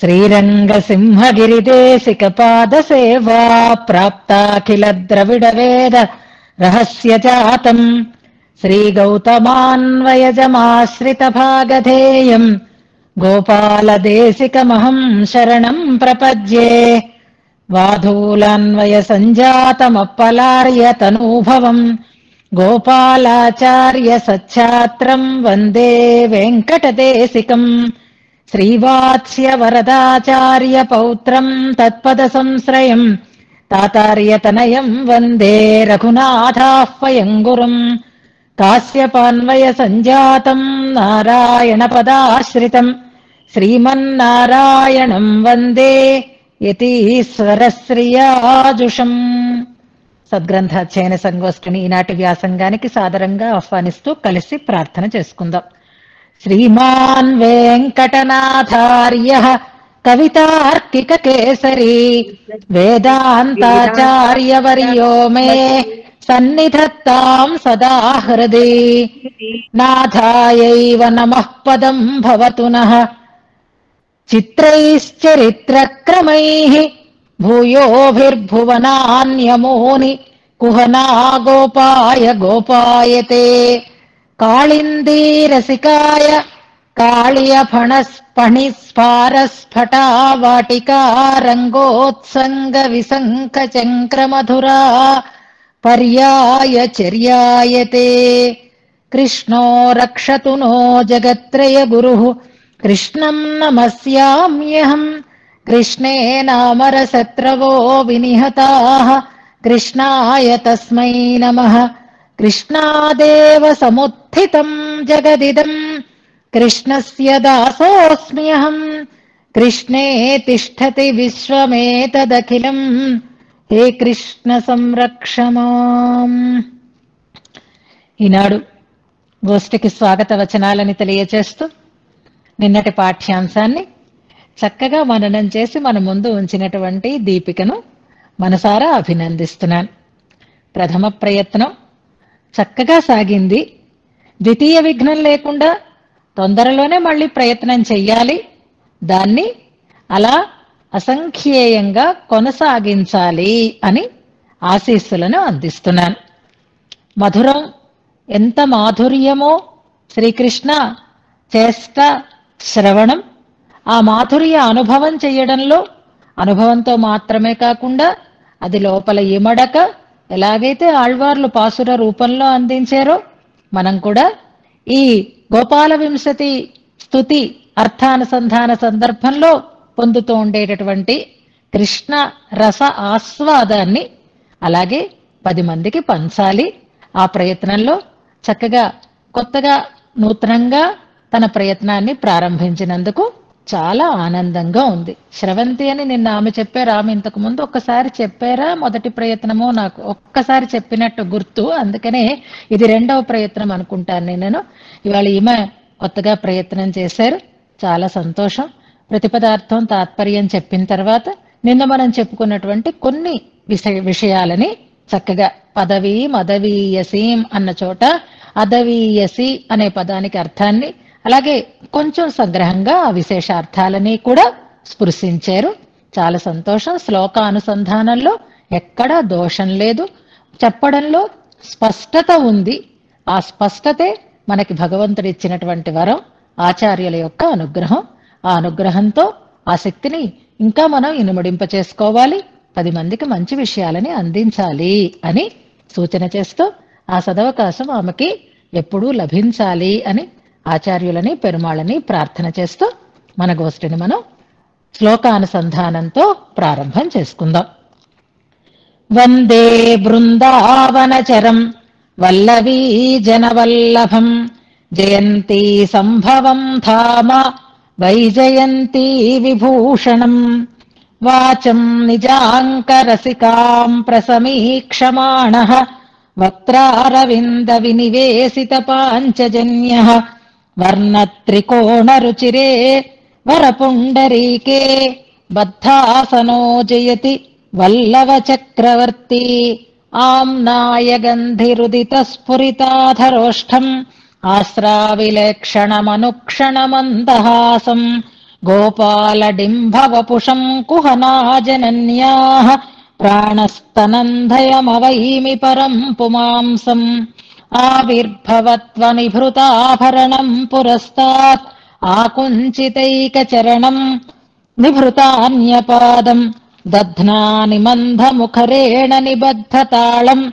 श्रीरङ्गसिंहगिरिदेशिकपादसेवाप्राप्ताखिल द्रविड वेद रहस्यजातम् श्रीगौतमान्वयजमाश्रितभागधेयम्। गोपालदेशिकमहम् शरणम् प्रपद्ये। वाधूलान्वय सञ्जातमपलार्य तनूभवम् गोपालाचार्यसच्छात्रम् वन्दे वेङ्कटदेशिकम् श्रीवात्स्यवरदाचार्यपौत्रम् तत्पदसंश्रयम् तातार्यतनयम् वन्दे रघुनाथाः पयङ्गुरुम् कास्यपान्वयसञ्जातम् नारायणपदाश्रितम् श्रीमन्नारायणम् वन्दे यतीश्वरश्रियाजुषम् సద్గ్రంథాధ్యయన సంగోష్ఠిని ఈనాటి వ్యాసంగానికి సాదరంగా ఆహ్వానిస్తూ కలిసి ప్రార్థన చేసుకుందాం. శ్రీమాన్ వెంకటనాథార్య కవితార్కిక కేసరి వేదాంతాచార్యవర్యో మే సన్నిధత్తాం సదా హృది నాథాయైవ నమః పదం భవతు నః भूयोभिर्भुवनान्यमूनि। कुहनागोपाय गोपायते। काळिन्दीरसिकाय काळियफणस्फणिस्फारस्फटा वाटिका रङ्गोत्सङ्गविसङ्खचङ्क्रमधुरा पर्याय चर्यायते। कृष्णो रक्षतु नो जगत्रय गुरुः कृष्णम् नमस्याम्यहम्। గురుః కృష్ణం నమస్యామ్యహం కృష్ణే నామరశత్రవో వినిహతాः. కృష్ణాయ తస్మై నమః. కృష్ణాదేవ సముత్థితం జగదిదం. కృష్ణస్య దాసోऽస్మ్యహం. కృష్ణే తిష్టతి విశ్వమేతదఖిలం. హే కృష్ణ సంరక్ష మాం ఈనాడు గోష్ఠికి స్వాగత వచనాలని తెలియచేస్తూ నిన్నటి పాఠ్యాంశాన్ని చక్కగా మననం చేసి మన ముందు ఉంచినటువంటి దీపికను మనసారా అభినందిస్తున్నాను. ప్రథమ ప్రయత్నం. చక్కగా సాగింది. ద్వితీయ విఘ్నం లేకుండా తొందరలోనే మళ్ళీ ప్రయత్నం చెయ్యాలి. దాన్ని అలా అసంఖ్యేయంగా కొనసాగించాలి అని ఆశీస్సులను అందిస్తున్నాను. మధురం ఎంత మాధుర్యమో శ్రీకృష్ణ చేష్ట శ్రవణం. ఆ మాధుర్య అనుభవం చేయడంలో అనుభవంతో మాత్రమే కాకుండా అది లోపల ఇమడక ఎలాగైతే ఆళ్వార్లు పాసుర రూపంలో అందించారో మనం కూడా ఈ గోపాల వింశతి స్థుతి అర్థానుసంధాన సందర్భంలో పొందుతూ ఉండేటటువంటి కృష్ణ రస ఆస్వాదాన్ని అలాగే పది మందికి పంచాలి. ఆ ప్రయత్నంలో చక్కగా కొత్తగా నూతనంగా తన ప్రయత్నాన్ని ప్రారంభించినందుకు చాలా ఆనందంగా ఉంది. శ్రవంతి అని నిన్న ఆమె చెప్పారు. ఆమె ఇంతకు ముందు ఒక్కసారి చెప్పారా? మొదటి ప్రయత్నమో నాకు ఒక్కసారి చెప్పినట్టు గుర్తు. అందుకనే ఇది రెండవ ప్రయత్నం అనుకుంటాను నేను ఇవాళ ఈమె కొత్తగా ప్రయత్నం చేశారు. చాలా సంతోషం. ప్రతిపదార్థం తాత్పర్యం చెప్పిన తర్వాత నిన్న మనం చెప్పుకున్నటువంటి కొన్ని విషయ విషయాలని చక్కగా పదవి మదవీయసీం అన్న చోట అదవీయసి అనే పదానికి అర్థాన్ని అలాగే కొంచెం సంగ్రహంగా ఆ విశేషార్థాలని కూడా స్పృశించారు. చాలా సంతోషం. శ్లోకానుసంధానంలో ఎక్కడా దోషం లేదు. చెప్పడంలో స్పష్టత ఉంది. ఆ స్పష్టతే మనకి భగవంతుడు ఇచ్చినటువంటి వరం ఆచార్యుల యొక్క అనుగ్రహం. ఆ అనుగ్రహంతో ఆ శక్తిని ఇంకా మనం ఇనుమడింప చేసుకోవాలి. పది మందికి మంచి విషయాలని అందించాలి అని సూచన చేస్తూ ఆ సదవకాశం ఆమెకి ఎప్పుడూ లభించాలి అని ఆచార్యులని పెరుమాళ్ళని ప్రార్థన చేస్తూ మన గోష్ఠిని మనం శ్లోకానుసంధానంతో ప్రారంభం చేసుకుందాం. వందే బృందావనచరం వల్లవీ జనవల్లభం జయంతి సంభవం ధామ వైజయంతి విభూషణం వాచం నిజాంకరసికాం ప్రసమీక్షమాణ వక్త్రారవింద వినివేశిత పాంచజన్య वर्णत्रिकोणरुचिरे वरपुण्डरीके बद्धासनो जयति वल्लवचक्रवर्ती आम् नायगन्धिरुदितस्फुरिताधरोष्ठम् आश्राविलेक्षणमनुक्षणमन्दहासम् गोपालडिम्भवपुषम् कुहनाजनन्याः प्राणस्तनन्धयमवैमि परम् पुमांसम्। आविर्भवत्वनिभृताभरणम् पुरस्तात् आकुञ्चितैकचरणम् निभृतान्यपादम् दध्नानि मन्धमुखरेण निबद्धतालम्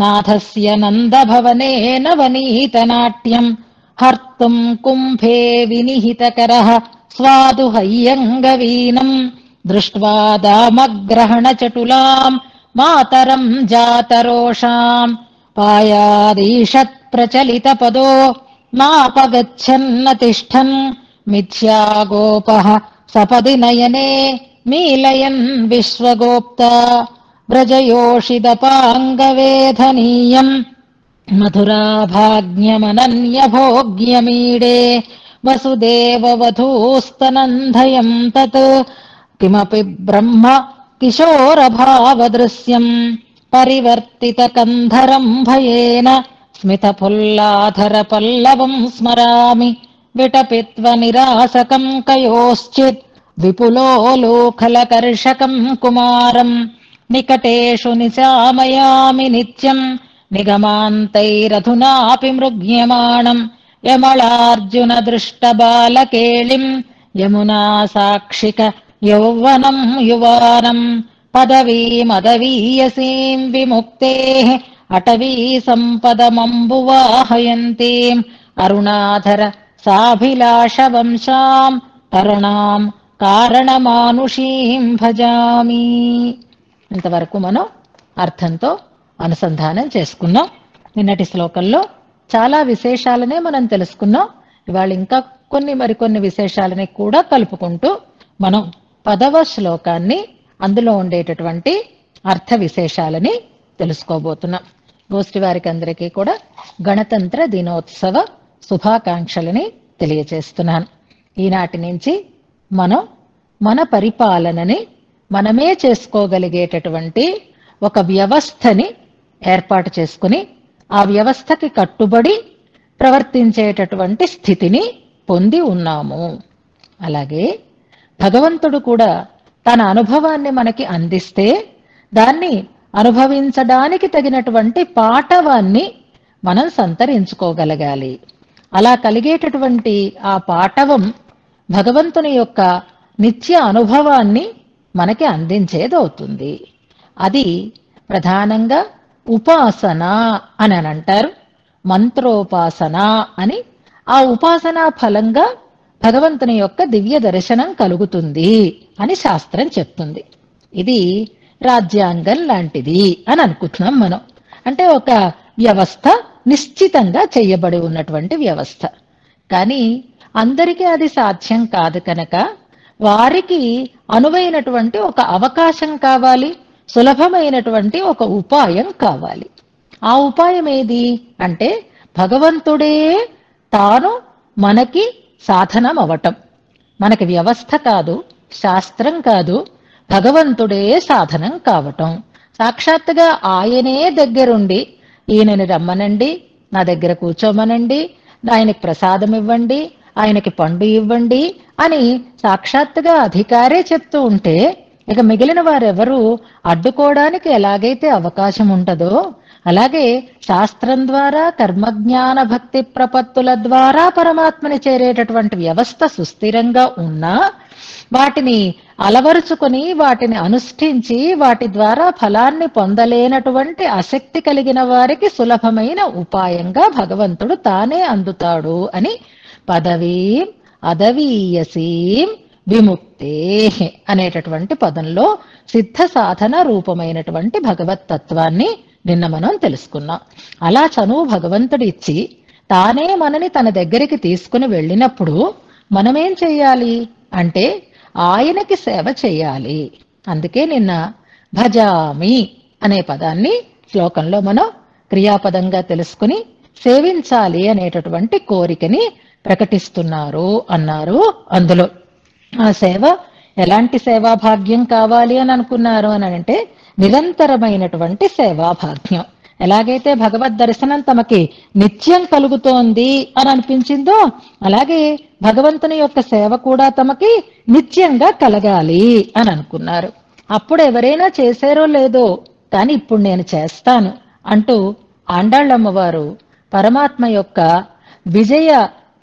नाथस्य नन्दभवनेन वनीतनाट्यम् हर्तुम् कुम्भे विनिहितकरः स्वादुहय्यङ्गवीनम् दृष्ट्वा दामग्रहणचटुलाम् मातरम् जातरोषाम् पायादीषत्प्रचलितपदो नापगच्छन्न तिष्ठन् मिथ्या गोपः सपदि नयने मीलयन् विश्वगोप्ता व्रजयोषिदपाङ्गवेधनीयम् मधुराभाग्यमनन्यभोग्यमीडे वसुदेववधूस्तनन्धयम् तत् किमपि ब्रह्म किशोरभावदृश्यम् परिवर्तितकन्धरम् भयेन स्मितफुल्लाधरपल्लवम् स्मरामि विटपित्वनिरासकम् कयोश्चित् विपुलोलोखलकर्षकम् कुमारम् निकटेषु निशामयामि नित्यम् निगमान्तैरधुनापि मृग्यमाणम् यमलार्जुनदृष्टबालकेलिम् यमुना साक्षिक यौवनम् युवानम् పదవీ మదవీయసీం విముక్తే అటవీ సంపదమంబువాహయంతీం అరుణాధర సాభిలాష వంశాం తరుణాం కారణమానుషీం భజామి. ఇంతవరకు మనం అర్థంతో అనుసంధానం చేసుకున్నాం. నిన్నటి శ్లోకంలో చాలా విశేషాలనే మనం తెలుసుకున్నాం. ఇవాళ ఇంకా కొన్ని మరికొన్ని విశేషాలని కూడా కలుపుకుంటూ మనం పదవ శ్లోకాన్ని అందులో ఉండేటటువంటి అర్థ విశేషాలని తెలుసుకోబోతున్నాం. గోష్ఠి వారికి అందరికీ కూడా గణతంత్ర దినోత్సవ శుభాకాంక్షలని తెలియచేస్తున్నాను ఈనాటి నుంచి మనం మన పరిపాలనని మనమే చేసుకోగలిగేటటువంటి ఒక వ్యవస్థని ఏర్పాటు చేసుకుని ఆ వ్యవస్థకి కట్టుబడి ప్రవర్తించేటటువంటి స్థితిని పొంది ఉన్నాము. అలాగే భగవంతుడు కూడా తన అనుభవాన్ని మనకి అందిస్తే దాన్ని అనుభవించడానికి తగినటువంటి పాఠవాన్ని మనం సంతరించుకోగలగాలి. అలా కలిగేటటువంటి ఆ పాఠవం భగవంతుని యొక్క నిత్య అనుభవాన్ని మనకి అందించేదవుతుంది. అది ప్రధానంగా ఉపాసన అని అంటారు మంత్రోపాసన అని ఆ ఉపాసనా ఫలంగా భగవంతుని యొక్క దివ్య దర్శనం కలుగుతుంది అని శాస్త్రం చెప్తుంది. ఇది రాజ్యాంగం లాంటిది అని అనుకుంటున్నాం మనం. అంటే ఒక వ్యవస్థ నిశ్చితంగా చేయబడి ఉన్నటువంటి వ్యవస్థ. కానీ అందరికీ అది సాధ్యం కాదు కనుక వారికి అనువైనటువంటి ఒక అవకాశం కావాలి సులభమైనటువంటి ఒక ఉపాయం కావాలి. ఆ ఉపాయం ఏది? అంటే భగవంతుడే తాను మనకి సాధనం అవటం మనకి వ్యవస్థ కాదు శాస్త్రం కాదు భగవంతుడే సాధనం కావటం. సాక్షాత్తుగా ఆయనే దగ్గరుండి ఈయనని రమ్మనండి నా దగ్గర కూర్చోమనండి ఆయనకి ప్రసాదం ఇవ్వండి ఆయనకి పండు ఇవ్వండి అని సాక్షాత్తుగా అధికారే చెప్తూ ఉంటే ఇక మిగిలిన వారెవరూ అడ్డుకోవడానికి ఎలాగైతే అవకాశం ఉంటుందో అలాగే శాస్త్రం ద్వారా కర్మజ్ఞాన భక్తి ప్రపత్తుల ద్వారా పరమాత్మని చేరేటటువంటి వ్యవస్థ సుస్థిరంగా ఉన్నా వాటిని అలవరుచుకొని వాటిని అనుష్ఠించి వాటి ద్వారా ఫలాన్ని పొందలేనటువంటి ఆసక్తి కలిగిన వారికి సులభమైన ఉపాయంగా భగవంతుడు తానే అందుతాడు అని పదవీం అదవీయసీం విముక్తే అనేటటువంటి పదంలో సిద్ధ సాధన రూపమైనటువంటి భగవత్ తత్వాన్ని నిన్న మనం తెలుసుకున్నాం. అలా చనువు భగవంతుడు ఇచ్చి తానే మనని తన దగ్గరికి తీసుకుని వెళ్ళినప్పుడు మనమేం చెయ్యాలి? అంటే ఆయనకి సేవ చేయాలి అందుకే నిన్న భజామి అనే పదాన్ని శ్లోకంలో మనం క్రియాపదంగా తెలుసుకుని సేవించాలి అనేటటువంటి కోరికని ప్రకటిస్తున్నారు అన్నారు అందులో. ఆ సేవ ఎలాంటి సేవా భాగ్యం కావాలి అని అనుకున్నారు అని అంటే నిరంతరమైనటువంటి సేవా భాగ్యం ఎలాగైతే భగవద్ దర్శనం తమకి నిత్యం కలుగుతోంది అని అనిపించిందో అలాగే భగవంతుని యొక్క సేవ కూడా తమకి నిత్యంగా కలగాలి అని అనుకున్నారు. అప్పుడు ఎవరైనా చేశారో లేదో కానీ ఇప్పుడు నేను చేస్తాను అంటూ ఆండాళ్ళమ్మవారు పరమాత్మ యొక్క విజయ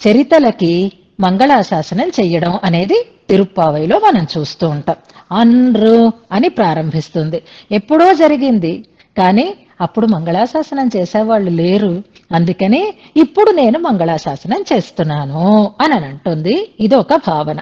చరితలకి మంగళాశాసనం చెయ్యడం అనేది తిరుప్పావైలో మనం చూస్తూ ఉంటాం. అన్రు అని ప్రారంభిస్తుంది. ఎప్పుడో జరిగింది కానీ అప్పుడు మంగళాశాసనం చేసేవాళ్ళు లేరు. అందుకని ఇప్పుడు నేను మంగళాశాసనం చేస్తున్నాను అని అని అంటుంది. ఇది ఒక భావన.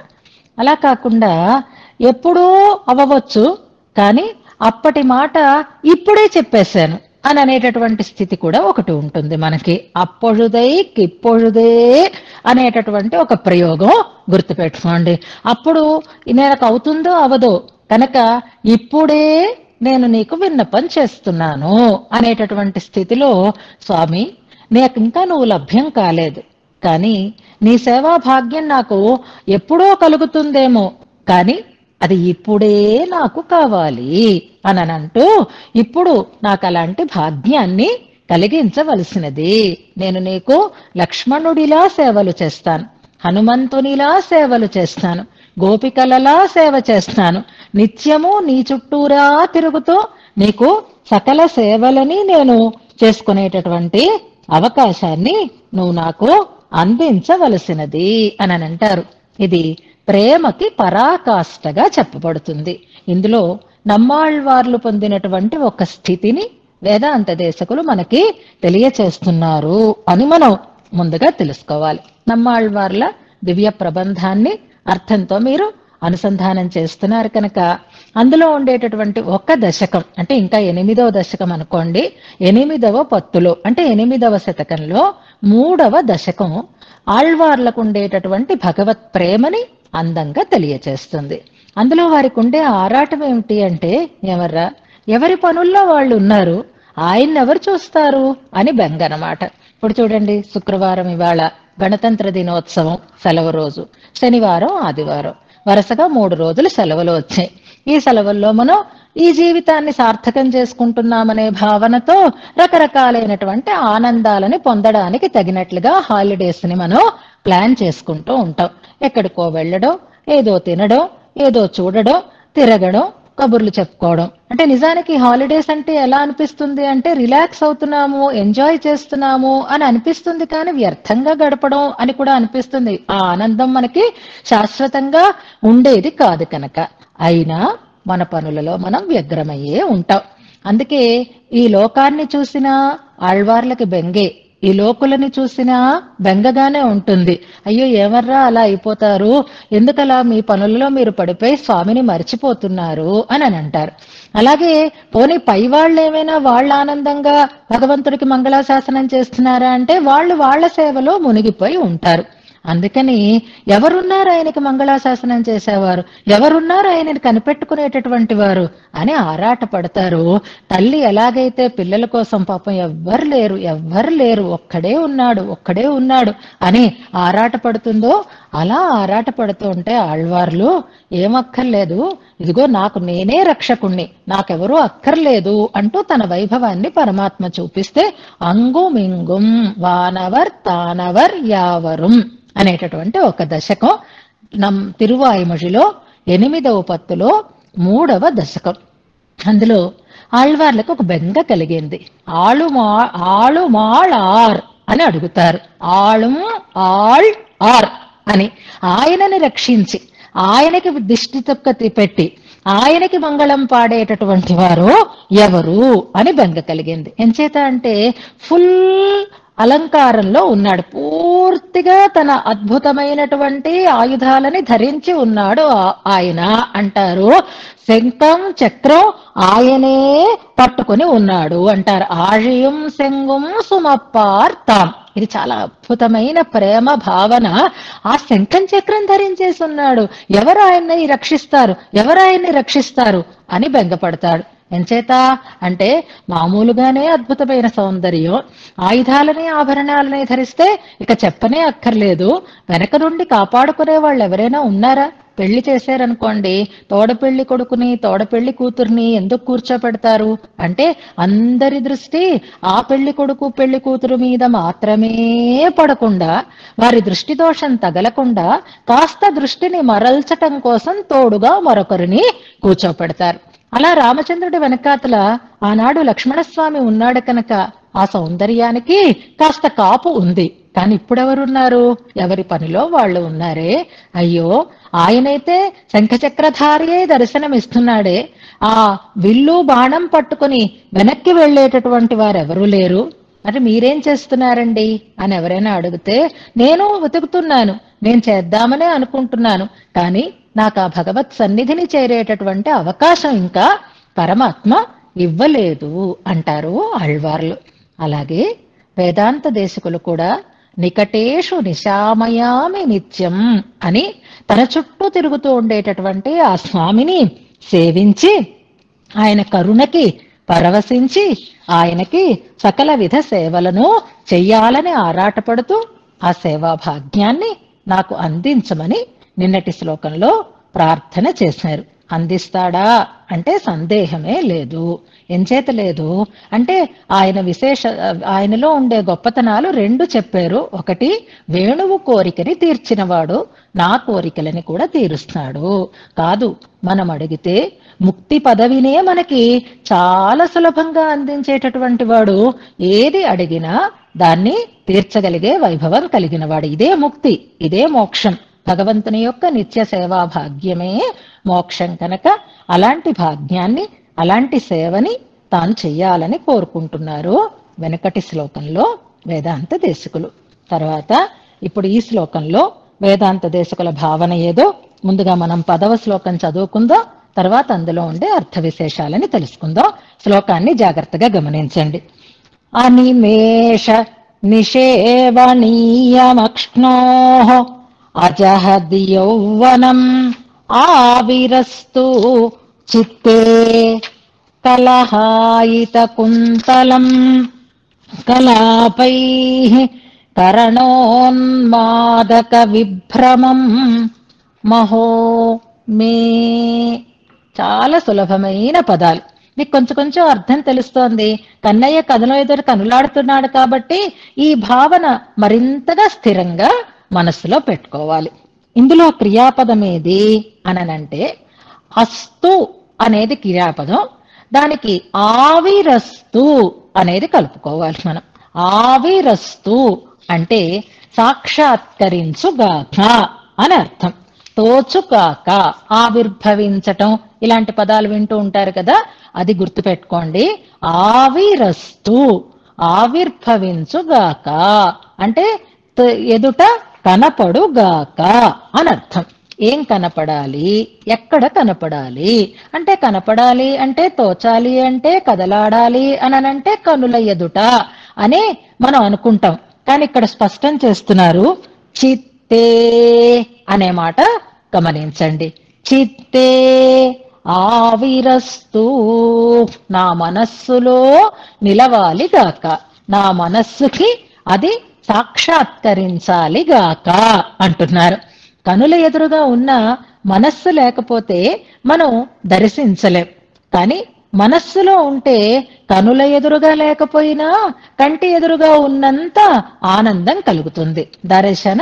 అలా కాకుండా ఎప్పుడూ అవ్వవచ్చు కానీ అప్పటి మాట ఇప్పుడే చెప్పేశాను. అని అనేటటువంటి స్థితి కూడా ఒకటి ఉంటుంది మనకి. అప్పొഴുదై కిప్పొഴുదే అనేటటువంటి ఒక ప్రయోగం గుర్తుపెట్టుకోండి. అప్పుడు నాకు అవుతుందో అవదో కనుక ఇప్పుడే నేను నీకు విన్నపం చేస్తున్నాను అనేటటువంటి స్థితిలో స్వామి నీకు ఇంకా నువ్వు లభ్యం కాలేదు. కానీ నీ సేవా భాగ్యం నాకు ఎప్పుడో కలుగుతుందేమో. కానీ అది ఇప్పుడే నాకు కావాలి అని అంటూ ఇప్పుడు నాకు అలాంటి భాగ్యాన్ని కలిగించవలసినది. నేను నీకు లక్ష్మణుడిలా సేవలు చేస్తాను హనుమంతునిలా సేవలు చేస్తాను గోపికలలా సేవ చేస్తాను. నిత్యము నీ చుట్టూరా తిరుగుతూ నీకు సకల సేవలని నేను చేసుకునేటటువంటి అవకాశాన్ని నువ్వు నాకు అందించవలసినది అని అని అంటారు ఇది ప్రేమకి పరాకాష్ఠగా చెప్పబడుతుంది. ఇందులో నమ్మాళ్వార్లు పొందినటువంటి ఒక స్థితిని వేదాంత దేశకులు మనకి తెలియచేస్తున్నారు అని మనం ముందుగా తెలుసుకోవాలి. నమ్మాళ్వార్ల దివ్య ప్రబంధాన్ని అర్థంతో మీరు అనుసంధానం చేస్తున్నారు కనుక అందులో ఉండేటటువంటి ఒక దశకం అంటే ఇంకా ఎనిమిదవ దశకం అనుకోండి. ఎనిమిదవ పత్తులో అంటే ఎనిమిదవ శతకంలో మూడవ దశకం ఆళ్వార్లకు ఉండేటటువంటి భగవత్ ప్రేమని అందంగా తెలియచేస్తుంది. అందులో వారికి ఉండే ఆరాటం ఏమిటి అంటే ఎవర్రా? ఎవరి పనుల్లో వాళ్ళు ఉన్నారు? ఆయన్ని ఎవరు చూస్తారు? అని బెంగ అన్నమాట. ఇప్పుడు చూడండి శుక్రవారం ఇవాళ గణతంత్ర దినోత్సవం సెలవు రోజు. శనివారం ఆదివారం. వరుసగా మూడు రోజులు సెలవులు వచ్చాయి. ఈ సెలవుల్లో మనం ఈ జీవితాన్ని సార్థకం చేసుకుంటున్నామనే భావనతో రకరకాలైనటువంటి ఆనందాలని పొందడానికి తగినట్లుగా హాలిడేస్ని మనం ప్లాన్ చేసుకుంటూ ఉంటాం. ఎక్కడికో వెళ్ళడం ఏదో తినడం ఏదో చూడడం తిరగడం కబుర్లు చెప్పుకోవడం. అంటే నిజానికి హాలిడేస్ అంటే ఎలా అనిపిస్తుంది అంటే రిలాక్స్ అవుతున్నాము ఎంజాయ్ చేస్తున్నాము అని అనిపిస్తుంది కానీ వ్యర్థంగా గడపడం అని కూడా అనిపిస్తుంది. ఆ ఆనందం మనకి శాశ్వతంగా ఉండేది కాదు కనుక. అయినా మన పనులలో మనం వ్యగ్రమయ్యే ఉంటాం. అందుకే ఈ లోకాన్ని చూసినా ఆళ్వార్లకి బెంగే. ఈ లోకులని చూసినా బెంగగానే ఉంటుంది. అయ్యో ఏమర్రా అలా అయిపోతారు? ఎందుకలా మీ పనులలో మీరు పడిపోయి స్వామిని మర్చిపోతున్నారు? అని అని అంటారు. అలాగే పోనీ పై వాళ్ళు ఏమైనా వాళ్ళ ఆనందంగా భగవంతుడికి మంగళాశాసనం చేస్తున్నారా అంటే వాళ్ళు వాళ్ళ సేవలో మునిగిపోయి ఉంటారు. అందుకని ఎవరున్నారు ఆయనకి మంగళాశాసనం చేసేవారు? ఎవరున్నారు ఆయనని కనిపెట్టుకునేటటువంటి వారు? అని ఆరాట పడతారు. తల్లి ఎలాగైతే పిల్లల కోసం పాపం ఎవ్వరు లేరు ఎవ్వరు లేరు ఒక్కడే ఉన్నాడు ఒక్కడే ఉన్నాడు అని ఆరాట పడుతుందో అలా ఆరాట పడుతూ ఉంటే ఆళ్వార్లు ఏమక్కర్లేదు ఇదిగో నాకు నేనే రక్షకుణ్ణి నాకెవరూ అక్కర్లేదు అంటూ తన వైభవాన్ని పరమాత్మ చూపిస్తే అంగుమింగుం వానవర్ తానవర్ యావరుం అనేటటువంటి ఒక దశకం. నమ్ తిరువాయుమొழிలో ఎనిమిదవ పత్తులో మూడవ దశకం. అందులో ఆళ్వార్లకు ఒక బెంగ కలిగింది. ఆళుమా ఆళుమాళ్ ఆర్ అని అడుగుతారు. ఆళు ఆళ్ ఆర్ అని ఆయనని రక్షించి ఆయనకి దిష్టి తొక్క పెట్టి ఆయనకి మంగళం పాడేటటువంటి వారు ఎవరు అని బెంగ కలిగింది. ఎంచేత అంటే ఫుల్ అలంకారంలో ఉన్నాడు. పూర్తిగా తన అద్భుతమైనటువంటి ఆయుధాలని ధరించి ఉన్నాడు ఆ- ఆయన. అంటారు శంఖం చక్రం ఆయనే పట్టుకొని ఉన్నాడు అంటారు. ఆశయం శంగుం సుమపార్తాం ఇది చాలా అద్భుతమైన ప్రేమ భావన. ఆ శంఖం చక్రం ధరించేసి ఉన్నాడు. ఎవరు ఆయన్ని రక్షిస్తారు? ఎవరు ఆయన్ని రక్షిస్తారు? అని బెంగపడతాడు. ఎంచేత? అంటే మామూలుగానే అద్భుతమైన సౌందర్యం. ఆయుధాలని ఆభరణాలని ధరిస్తే ఇక చెప్పనే అక్కర్లేదు. వెనక నుండి కాపాడుకునే వాళ్ళు ఎవరైనా ఉన్నారా? పెళ్ళి చేశారనుకోండి తోడపెళ్ళి కొడుకుని తోడపెళ్ళి కూతుర్ని ఎందుకు కూర్చోపెడతారు? అంటే అందరి దృష్టి ఆ పెళ్ళి కొడుకు పెళ్ళి కూతురు మీద మాత్రమే పడకుండా వారి దృష్టి దోషం తగలకుండా కాస్త దృష్టిని మరల్చటం కోసం తోడుగా మరొకరిని కూర్చోపెడతారు. అలా రామచంద్రుడి వెనకాతల ఆనాడు లక్ష్మణస్వామి ఉన్నాడు కనుక ఆ సౌందర్యానికి కాస్త కాపు ఉంది. కానీ ఇప్పుడెవరున్నారు? ఎవరి పనిలో వాళ్ళు ఉన్నారే? అయ్యో ఆయనైతే శంఖచక్రధారియే దర్శనమిస్తున్నాడే. ఆ విల్లు బాణం పట్టుకుని వెనక్కి వెళ్ళేటటువంటి వారెవరూ లేరు. మరి మీరేం చేస్తున్నారండి? అని ఎవరైనా అడిగితే నేను వెతుకుతున్నాను. నేను చేద్దామనే అనుకుంటున్నాను. కానీ నాకు ఆ భగవత్ సన్నిధిని చేరేటటువంటి అవకాశం ఇంకా పరమాత్మ ఇవ్వలేదు అంటారు ఆళ్వార్లు. అలాగే వేదాంత దేశకులు కూడా నికటేషు నిశామయామి నిత్యం అని తన చుట్టూ తిరుగుతూ ఉండేటటువంటి ఆ స్వామిని సేవించి ఆయన కరుణకి పరవశించి ఆయనకి సకల విధ సేవలను చెయ్యాలని ఆరాటపడుతూ ఆ సేవా భాగ్యాన్ని నాకు అందించమని నిన్నటి శ్లోకంలో ప్రార్థన చేశారు. అందిస్తాడా? అంటే సందేహమే లేదు. ఎంచేత లేదు? అంటే ఆయన విశేష ఆయనలో ఉండే గొప్పతనాలు రెండు చెప్పారు. ఒకటి వేణువు కోరికని తీర్చినవాడు నా కోరికలని కూడా తీరుస్తాడు. కాదు మనం అడిగితే ముక్తి పదవినే మనకి చాలా సులభంగా అందించేటటువంటి వాడు. ఏది అడిగినా దాన్ని తీర్చగలిగే వైభవం కలిగిన వాడు. ఇదే ముక్తి ఇదే మోక్షం. భగవంతుని యొక్క నిత్య సేవా భాగ్యమే మోక్షం కనుక. అలాంటి భాగ్యాన్ని అలాంటి సేవని తాను చెయ్యాలని కోరుకుంటున్నారు వెనకటి శ్లోకంలో వేదాంత దేశకులు. తర్వాత ఇప్పుడు ఈ శ్లోకంలో వేదాంత దేశకుల భావన ఏదో ముందుగా మనం పదవ శ్లోకం చదువుకుందో తర్వాత అందులో ఉండే అర్థ విశేషాలని తెలుసుకుందాం. శ్లోకాన్ని జాగ్రత్తగా గమనించండి. అనిమేష నిషేవణీయమక్ష్ణో అజహది యౌవనం ఆవిరస్తు చిత్తే కలహాయిత కుంతలం. కలాపై తరణోన్మాదక విభ్రమం. మహో మే. చాలా సులభమైన పదాలు. మీకు కొంచెం కొంచెం అర్థం తెలుస్తోంది. కన్నయ్య కథలో ఎదురు కనులాడుతున్నాడు కాబట్టి ఈ భావన మరింతగా స్థిరంగా మనస్సులో పెట్టుకోవాలి. ఇందులో క్రియాపదం ఏది అననంటే అస్తు అనేది క్రియాపదం. దానికి ఆవిరస్తు అనేది కలుపుకోవాలి మనం. ఆవిరస్తు అంటే సాక్షాత్కరించుగాక అని అర్థం. తోచుగాక ఆవిర్భవించటం ఇలాంటి పదాలు వింటూ ఉంటారు కదా అది గుర్తుపెట్టుకోండి. ఆవిరస్తు ఆవిర్భవించుగాక అంటే ఎదుట కనపడుగాక అని అర్థం ఏం కనపడాలి? ఎక్కడ కనపడాలి? అంటే కనపడాలి అంటే తోచాలి అంటే కదలాడాలి అననంటే కనుల ఎదుట అనే మనం అనుకుంటాం. కానీ ఇక్కడ స్పష్టం చేస్తున్నారు చిత్తే అనే మాట గమనించండి. చిత్తే ఆవిరస్తు నా మనస్సులో నిలవాలి గాక. నా మనస్సుకి అది సాక్షాత్కరించాలి గాక అంటున్నారు. కనుల ఎదురుగా ఉన్న మనస్సు లేకపోతే మనం దర్శించలేం. కానీ మనస్సులో ఉంటే కనుల ఎదురుగా లేకపోయినా కంటి ఎదురుగా ఉన్నంత ఆనందం కలుగుతుంది. దర్శన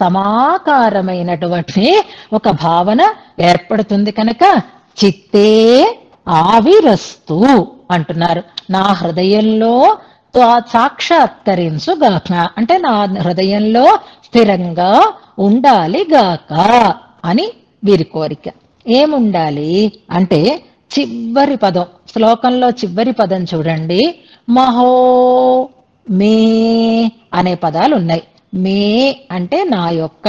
సమాకారమైనటువంటి ఒక భావన ఏర్పడుతుంది కనుక చిత్తే ఆవిరస్తు అంటున్నారు. నా హృదయంలో సాక్షాత్కరించుగాక సాక్షాత్కరించు గాక. అంటే నా హృదయంలో స్థిరంగా ఉండాలి గాక అని వీరి కోరిక. ఏముండాలి? అంటే చివరి పదం. శ్లోకంలో చివరి పదం చూడండి. మహో మే అనే పదాలు ఉన్నాయి మే అంటే నా యొక్క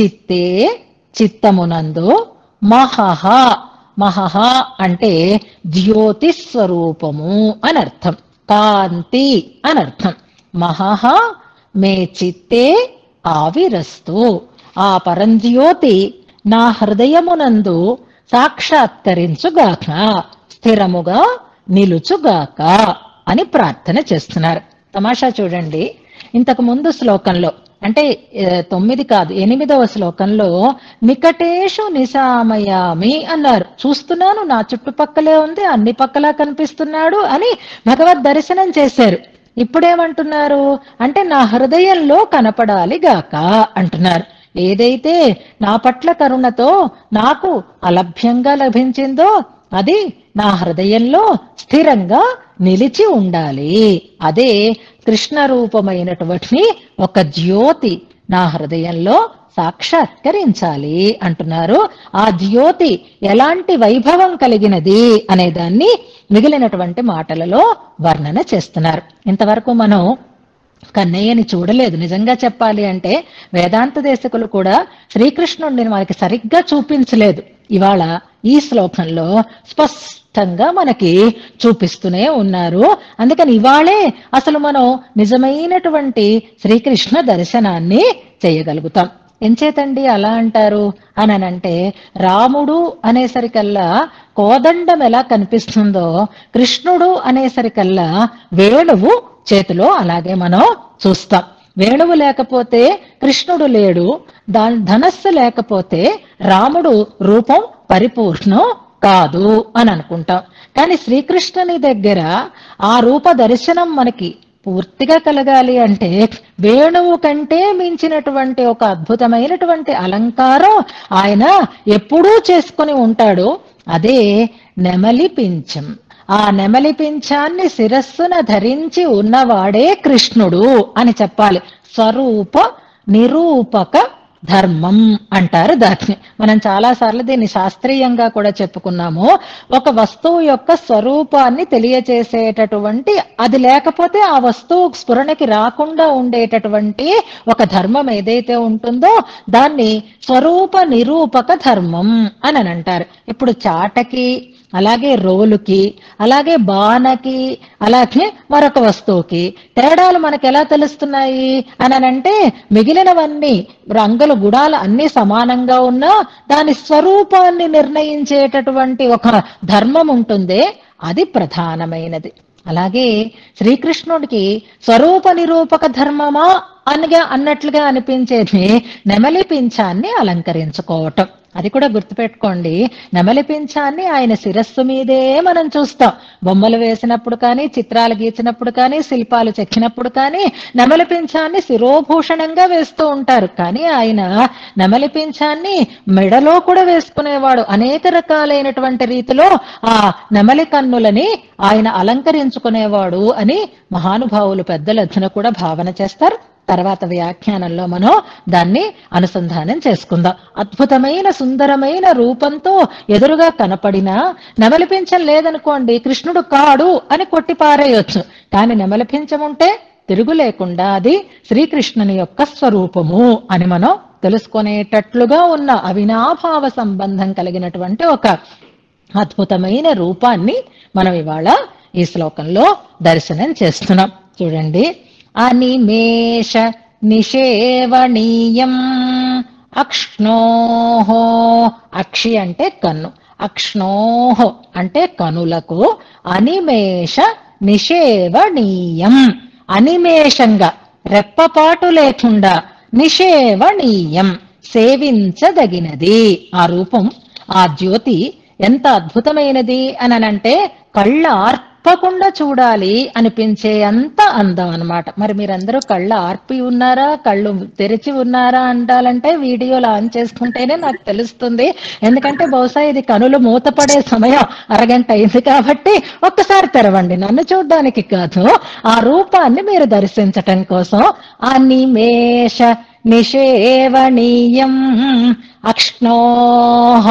చిత్తే చిత్తమునందు మహహ. మహహ అంటే జ్యోతి స్వరూపము అని అర్థం కాంతి అని అర్థం మహహ మే చిత్తే ఆవిరస్తు. ఆ పరంజ్యోతి నా హృదయమునందు సాక్షాత్కరించుగాక స్థిరముగా నిలుచుగాక అని ప్రార్థన చేస్తున్నారు. తమాషా చూడండి. ఇంతకు ముందు శ్లోకంలో అంటే తొమ్మిది కాదు ఎనిమిదవ శ్లోకంలో నికటేషు నిశామయామి అన్నారు. చూస్తున్నాను నా చుట్టుపక్కలే ఉంది అన్ని పక్కలా కనిపిస్తున్నాడు అని భగవద్ దర్శనం చేశారు. ఇప్పుడేమంటున్నారు? అంటే నా హృదయంలో కనపడాలి గాక అంటున్నారు. ఏదైతే నా పట్ల కరుణతో నాకు అలభ్యంగా లభించిందో అది నా హృదయంలో స్థిరంగా నిలిచి ఉండాలి. అదే కృష్ణ రూపమైనటువంటి ఒక జ్యోతి నా హృదయంలో సాక్షాత్కరించాలి అంటున్నారు. ఆ జ్యోతి ఎలాంటి వైభవం కలిగినది అనే దాన్ని మిగిలినటువంటి మాటలలో వర్ణన చేస్తున్నారు. ఇంతవరకు మనం కన్నయ్యని చూడలేదు. నిజంగా చెప్పాలి అంటే వేదాంత దేశకులు కూడా శ్రీకృష్ణుడిని మనకి సరిగ్గా చూపించలేదు. ఇవాళ ఈ శ్లోకంలో స్పష్ట స్పష్టంగా మనకి చూపిస్తూనే ఉన్నారు. అందుకని ఇవాళే అసలు మనం నిజమైనటువంటి శ్రీకృష్ణ దర్శనాన్ని చేయగలుగుతాం. ఎంచేతండి అలా అంటారు? అని అంటే రాముడు అనేసరికల్లా కోదండం ఎలా కనిపిస్తుందో కృష్ణుడు అనేసరికల్లా వేణువు చేతిలో అలాగే మనం చూస్తాం. వేణువు లేకపోతే కృష్ణుడు లేడు దాని ధనస్సు లేకపోతే రాముడు రూపం పరిపూర్ణం కాదు అని అనుకుంటాం. కానీ శ్రీకృష్ణుని దగ్గర ఆ రూప దర్శనం మనకి పూర్తిగా కలగాలి అంటే వేణువు కంటే మించినటువంటి ఒక అద్భుతమైనటువంటి అలంకారం ఆయన ఎప్పుడూ చేసుకుని ఉంటాడు. అదే నెమలి పింఛం. ఆ నెమలి పింఛాన్ని శిరస్సున ధరించి ఉన్నవాడే కృష్ణుడు అని చెప్పాలి. స్వరూప నిరూపక ధర్మం అంటారు దాన్ని. మనం చాలా సార్లు దీన్ని శాస్త్రీయంగా కూడా చెప్పుకున్నాము. ఒక వస్తువు యొక్క స్వరూపాన్ని తెలియచేసేటటువంటి అది లేకపోతే ఆ వస్తువు స్ఫురణకి రాకుండా ఉండేటటువంటి ఒక ధర్మం ఏదైతే ఉంటుందో దాన్ని స్వరూప నిరూపక ధర్మం అని అని అంటారు ఇప్పుడు చాటకి అలాగే రోలుకి అలాగే బాణకి అలాగే మరొక వస్తువుకి. తేడాలు మనకు ఎలా తెలుస్తున్నాయి అని అంటే మిగిలినవన్నీ రంగులు గుడాలు అన్ని సమానంగా ఉన్నా దాని స్వరూపాన్ని నిర్ణయించేటటువంటి ఒక ధర్మం ఉంటుందే. అది ప్రధానమైనది. అలాగే శ్రీకృష్ణుడికి స్వరూప నిరూపక ధర్మమా అనగా అన్నట్లుగా అనిపించేది నెమలి పింఛాన్ని అలంకరించుకోవటం. అది కూడా గుర్తుపెట్టుకోండి. నెమలి పింఛాన్ని ఆయన శిరస్సు మీదే మనం చూస్తాం. బొమ్మలు వేసినప్పుడు కానీ చిత్రాలు గీచినప్పుడు కానీ శిల్పాలు చెక్కినప్పుడు కానీ నెమలి పింఛాన్ని శిరోభూషణంగా వేస్తూ ఉంటారు. కానీ ఆయన నెమలి పింఛాన్ని మెడలో కూడా వేసుకునేవాడు. అనేక రకాలైనటువంటి రీతిలో ఆ నెమలి కన్నులని ఆయన అలంకరించుకునేవాడు అని మహానుభావులు పెద్దల కూడా భావన చేస్తారు. తర్వాత వ్యాఖ్యానంలో మనం దాన్ని అనుసంధానం చేసుకుందాం. అద్భుతమైన సుందరమైన రూపంతో ఎదురుగా కనపడినా నెమలిపించం లేదనుకోండి కృష్ణుడు కాడు అని కొట్టిపారేయొచ్చు. కానీ నెమలిపించం ఉంటే తిరుగు లేకుండా అది శ్రీకృష్ణుని యొక్క స్వరూపము అని మనం తెలుసుకునేటట్లుగా ఉన్న అవినాభావ సంబంధం కలిగినటువంటి ఒక అద్భుతమైన రూపాన్ని మనం ఇవాళ ఈ శ్లోకంలో దర్శనం చేస్తున్నాం. చూడండి. అనిమేష నిషేవణీయం అక్ష్ణోహో అక్షి అంటే కన్ను. అక్ష్ణోహో అంటే కనులకు అనిమేష నిషేవణీయం. అనిమేషంగా రెప్పపాటు లేకుండా నిషేవణీయం సేవించదగినది. ఆ రూపం ఆ జ్యోతి ఎంత అద్భుతమైనది అని అంటే కళ్ళ తప్పకుండా చూడాలి అనిపించే అంత అందం అన్నమాట. మరి మీరందరూ కళ్ళు ఆర్పి ఉన్నారా? కళ్ళు తెరిచి ఉన్నారా అంటాలంటే వీడియోలు ఆన్ చేసుకుంటేనే నాకు తెలుస్తుంది. ఎందుకంటే బహుశా ఇది కనులు మూతపడే సమయం. అరగంట అయింది కాబట్టి ఒక్కసారి తెరవండి. నన్ను చూడడానికి కాదు. ఆ రూపాన్ని మీరు దర్శించటం కోసం ఆ నిమేష నిషేవణీయం అక్ష్ణోహ.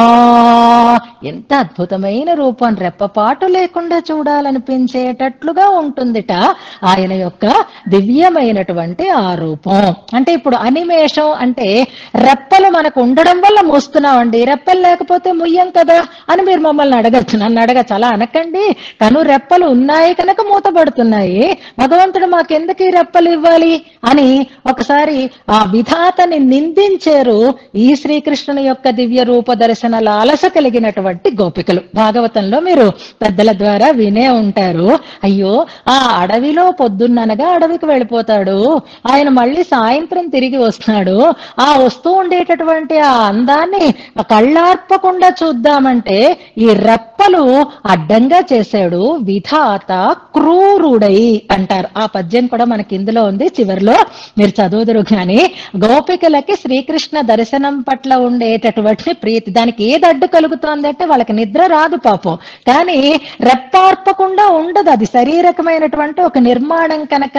ఎంత అద్భుతమైన రూపం. రెప్పపాటు లేకుండా చూడాలనిపించేటట్లుగా ఉంటుందిట ఆయన యొక్క దివ్యమైనటువంటి ఆ రూపం. అంటే ఇప్పుడు అనిమేషం అంటే రెప్పలు మనకు ఉండడం వల్ల మూస్తున్నామండి. రెప్పలు లేకపోతే ముయ్యం కదా అని మీరు మమ్మల్ని అడగచ్చు. నన్ను అడగచ్చు. అలా అనకండి. కను రెప్పలు ఉన్నాయి కనుక మూతబడుతున్నాయి భగవంతుడు మాకెందుకు ఈ రెప్పలు ఇవ్వాలి? అని ఒకసారి ఆ విధాతని నిందించారు ఈ శ్రీకృష్ణ శ్రీకృష్ణుని యొక్క దివ్య రూప దర్శన లాలస కలిగినటువంటి గోపికలు. భాగవతంలో మీరు పెద్దల ద్వారా వినే ఉంటారు అయ్యో ఆ అడవిలో పొద్దున్ననగా అడవికి వెళ్ళిపోతాడు ఆయన మళ్ళీ సాయంత్రం తిరిగి వస్తున్నాడు ఆ వస్తూ ఉండేటటువంటి ఆ అందాన్ని కళ్ళార్పకుండా చూద్దామంటే ఈ రెప్పలు అడ్డంగా చేశాడు విధాత క్రూరుడై అంటారు. ఆ పద్యం కూడా మనకి ఇందులో ఉంది. చివరిలో మీరు చదువుదురు కానీ గోపికలకి శ్రీకృష్ణ దర్శనం పట్ల ఉండేటటువంటి ప్రీతి. దానికి ఏది అడ్డు కలుగుతోంది అంటే వాళ్ళకి నిద్ర రాదు పాపం. కానీ రెప్పార్పకుండా ఉండదు. అది శరీరకమైనటువంటి ఒక నిర్మాణం కనుక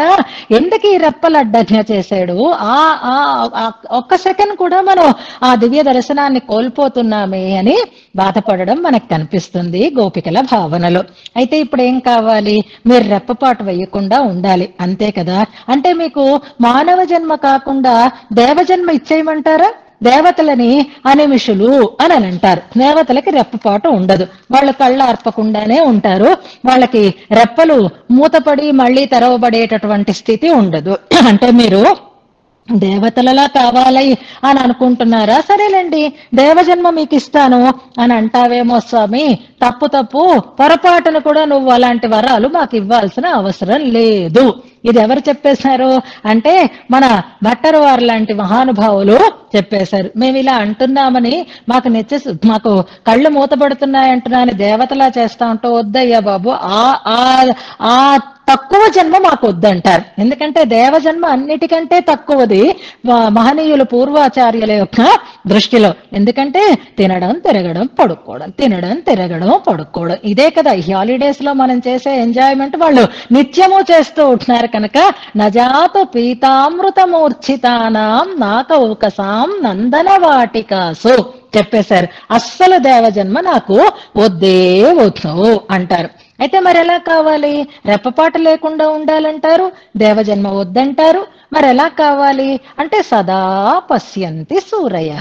ఎందుకు ఈ రెప్పలు అడ్డజ్ఞ చేశాడు? ఆ ఆ ఆ ఒక్క సెకండ్ కూడా మనం ఆ దివ్య దర్శనాన్ని కోల్పోతున్నామే అని బాధపడడం మనకు కనిపిస్తుంది గోపికల భావనలో. అయితే ఇప్పుడు ఏం కావాలి? మీరు రెప్పపాటు వేయకుండా ఉండాలి. అంతే కదా? అంటే మీకు మానవ జన్మ కాకుండా దేవజన్మ ఇచ్చేయమంటారా? దేవతలని అనిమిషులు అని అని అంటారు. దేవతలకి రెప్పపాటు ఉండదు. వాళ్ళు కళ్ళు అర్పకుండానే ఉంటారు. వాళ్ళకి రెప్పలు మూతపడి మళ్ళీ తెరవబడేటటువంటి స్థితి ఉండదు. అంటే మీరు దేవతలలా కావాలి అని అనుకుంటున్నారా? సరేలేండి దేవజన్మ మీకు ఇస్తాను అని అంటావేమో స్వామి తప్పు తప్పు పొరపాటును కూడా నువ్వు అలాంటి వరాలు మాకు ఇవ్వాల్సిన అవసరం లేదు. ఇది ఎవరు చెప్పేశారు? అంటే మన భట్టరు వారు లాంటి మహానుభావులు చెప్పేశారు. మేము ఇలా అంటున్నామని మాకు నిత్య మాకు కళ్ళు మూతపడుతున్నాయి అంటున్నాను దేవతలా చేస్తా ఉంటూ వద్దయ్యా బాబు ఆ ఆ ఆ తక్కువ జన్మ మాకు వద్దంటారు. ఎందుకంటే దేవజన్మ అన్నిటికంటే తక్కువది మహనీయుల మహనీయులు పూర్వాచార్యుల యొక్క దృష్టిలో. ఎందుకంటే తినడం తిరగడం పడుకోవడం తినడం తిరగడం పడుకోవడం. ఇదే కదా ఈ హాలిడేస్లో మనం చేసే ఎంజాయ్మెంట్ వాళ్ళు నిత్యము చేస్తూ ఉంటున్నారు కనుక నజాత పీతామృతమూర్ఛితానాం నాకౌకసాం నందనవాటికాసు. చెప్పేశారు. అస్సలు దేవజన్మ నాకు వద్దే వద్దు అంటారు. అయితే మరి ఎలా కావాలి? రెప్పపాటు లేకుండా ఉండాలంటారు దేవజన్మ వద్దంటారు మరి ఎలా కావాలి? అంటే సదా పశ్యంతి సూరయ.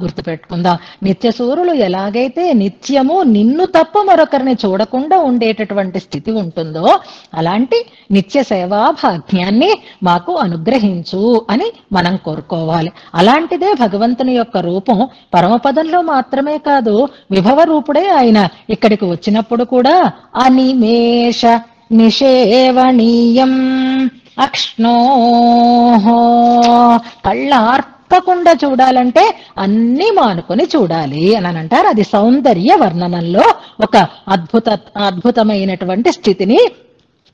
గుర్తుపెట్టుకుందాం నిత్య సూర్యులు ఎలాగైతే నిత్యము నిన్ను తప్ప మరొకరిని చూడకుండా ఉండేటటువంటి స్థితి ఉంటుందో అలాంటి నిత్య సేవా భాగ్యాన్ని మాకు అనుగ్రహించు అని మనం కోరుకోవాలి. అలాంటిదే భగవంతుని యొక్క రూపం. పరమపదంలో మాత్రమే కాదు విభవ రూపుడే ఆయన. ఇక్కడికి వచ్చినప్పుడు కూడా అనిమేష నిషేవణీయం అక్ష్ణో కళ్ళార్పకుండా చూడాలంటే అన్ని మానుకొని చూడాలి అని అంటారు అది సౌందర్య వర్ణనంలో ఒక అద్భుత అద్భుతమైనటువంటి స్థితిని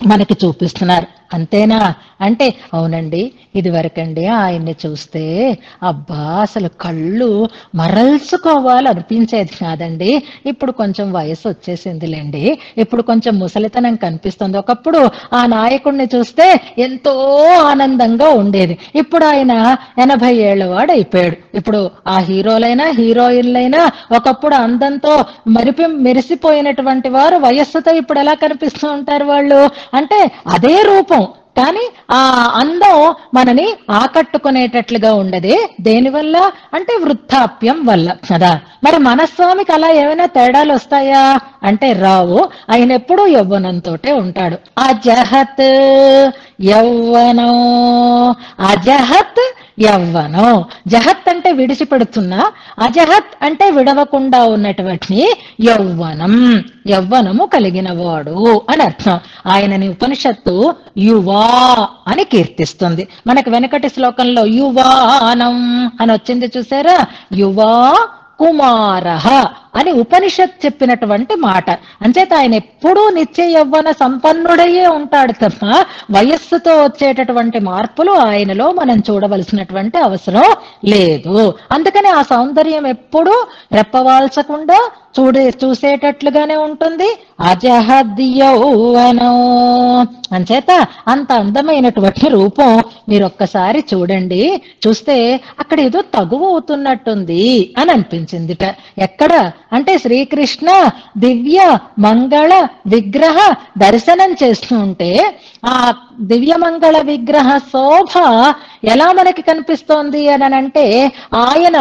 మనకి చూపిస్తున్నారు. అంతేనా? అంటే అవునండి ఇది వరకండి ఆయన్ని చూస్తే అబ్బా అసలు కళ్ళు మరల్చుకోవాలి అనిపించేది కాదండి. ఇప్పుడు కొంచెం వయసు వచ్చేసిందిలేండి. ఇప్పుడు కొంచెం ముసలితనం కనిపిస్తుంది. ఒకప్పుడు ఆ నాయకుడిని చూస్తే ఎంతో ఆనందంగా ఉండేది. ఇప్పుడు ఆయన ఎనభై ఏళ్ళవాడు అయిపోయాడు ఇప్పుడు ఆ హీరోలైనా హీరోయిన్లైనా ఒకప్పుడు అందంతో మరిపి మెరిసిపోయినటువంటి వారు వయస్సుతో ఇప్పుడు ఎలా కనిపిస్తూ ఉంటారు వాళ్ళు? అంటే అదే రూపం. కానీ ఆ అందం మనని ఆకట్టుకునేటట్లుగా ఉండదే. దేనివల్ల అంటే వృద్ధాప్యం వల్ల. కదా? మరి మనస్వామికి అలా ఏమైనా తేడాలు వస్తాయా? అంటే రావు. ఆయన ఎప్పుడూ యవ్వనంతోటే ఉంటాడు. అజహత్ యవ్వనం. అజహత్ యవ్వనం. జహత్ అంటే విడిచిపెడుతున్నా అజహత్ అంటే విడవకుండా ఉన్నటువంటి యౌవనం యవ్వనము కలిగిన వాడు అని అర్థం. ఆయనని ఉపనిషత్తు యువా అని కీర్తిస్తుంది. మనకు వెనకటి శ్లోకంలో యువానం అని వచ్చింది చూసారా? యువా కుమార. అని ఉపనిషత్ చెప్పినటువంటి మాట. అంచేత ఆయన ఎప్పుడూ నిత్య యవ్వన సంపన్నుడయ్యే ఉంటాడు తప్ప వయస్సుతో వచ్చేటటువంటి మార్పులు ఆయనలో మనం చూడవలసినటువంటి అవసరం లేదు. అందుకని ఆ సౌందర్యం ఎప్పుడూ రెప్పవాల్చకుండా చూడే చూసేటట్లుగానే ఉంటుంది. అజహద్యౌవనం. అంచేత అంత అందమైనటువంటి రూపం మీరు ఒక్కసారి చూడండి. చూస్తే అక్కడ ఏదో తగువ అవుతున్నట్టుంది అని అనిపించిందిట. ఎక్కడ? అంటే శ్రీకృష్ణ దివ్య మంగళ విగ్రహ దర్శనం చేస్తూ ఉంటే ఆ దివ్య మంగళ విగ్రహ శోభ ఎలా మనకి కనిపిస్తోంది అని అంటే ఆయన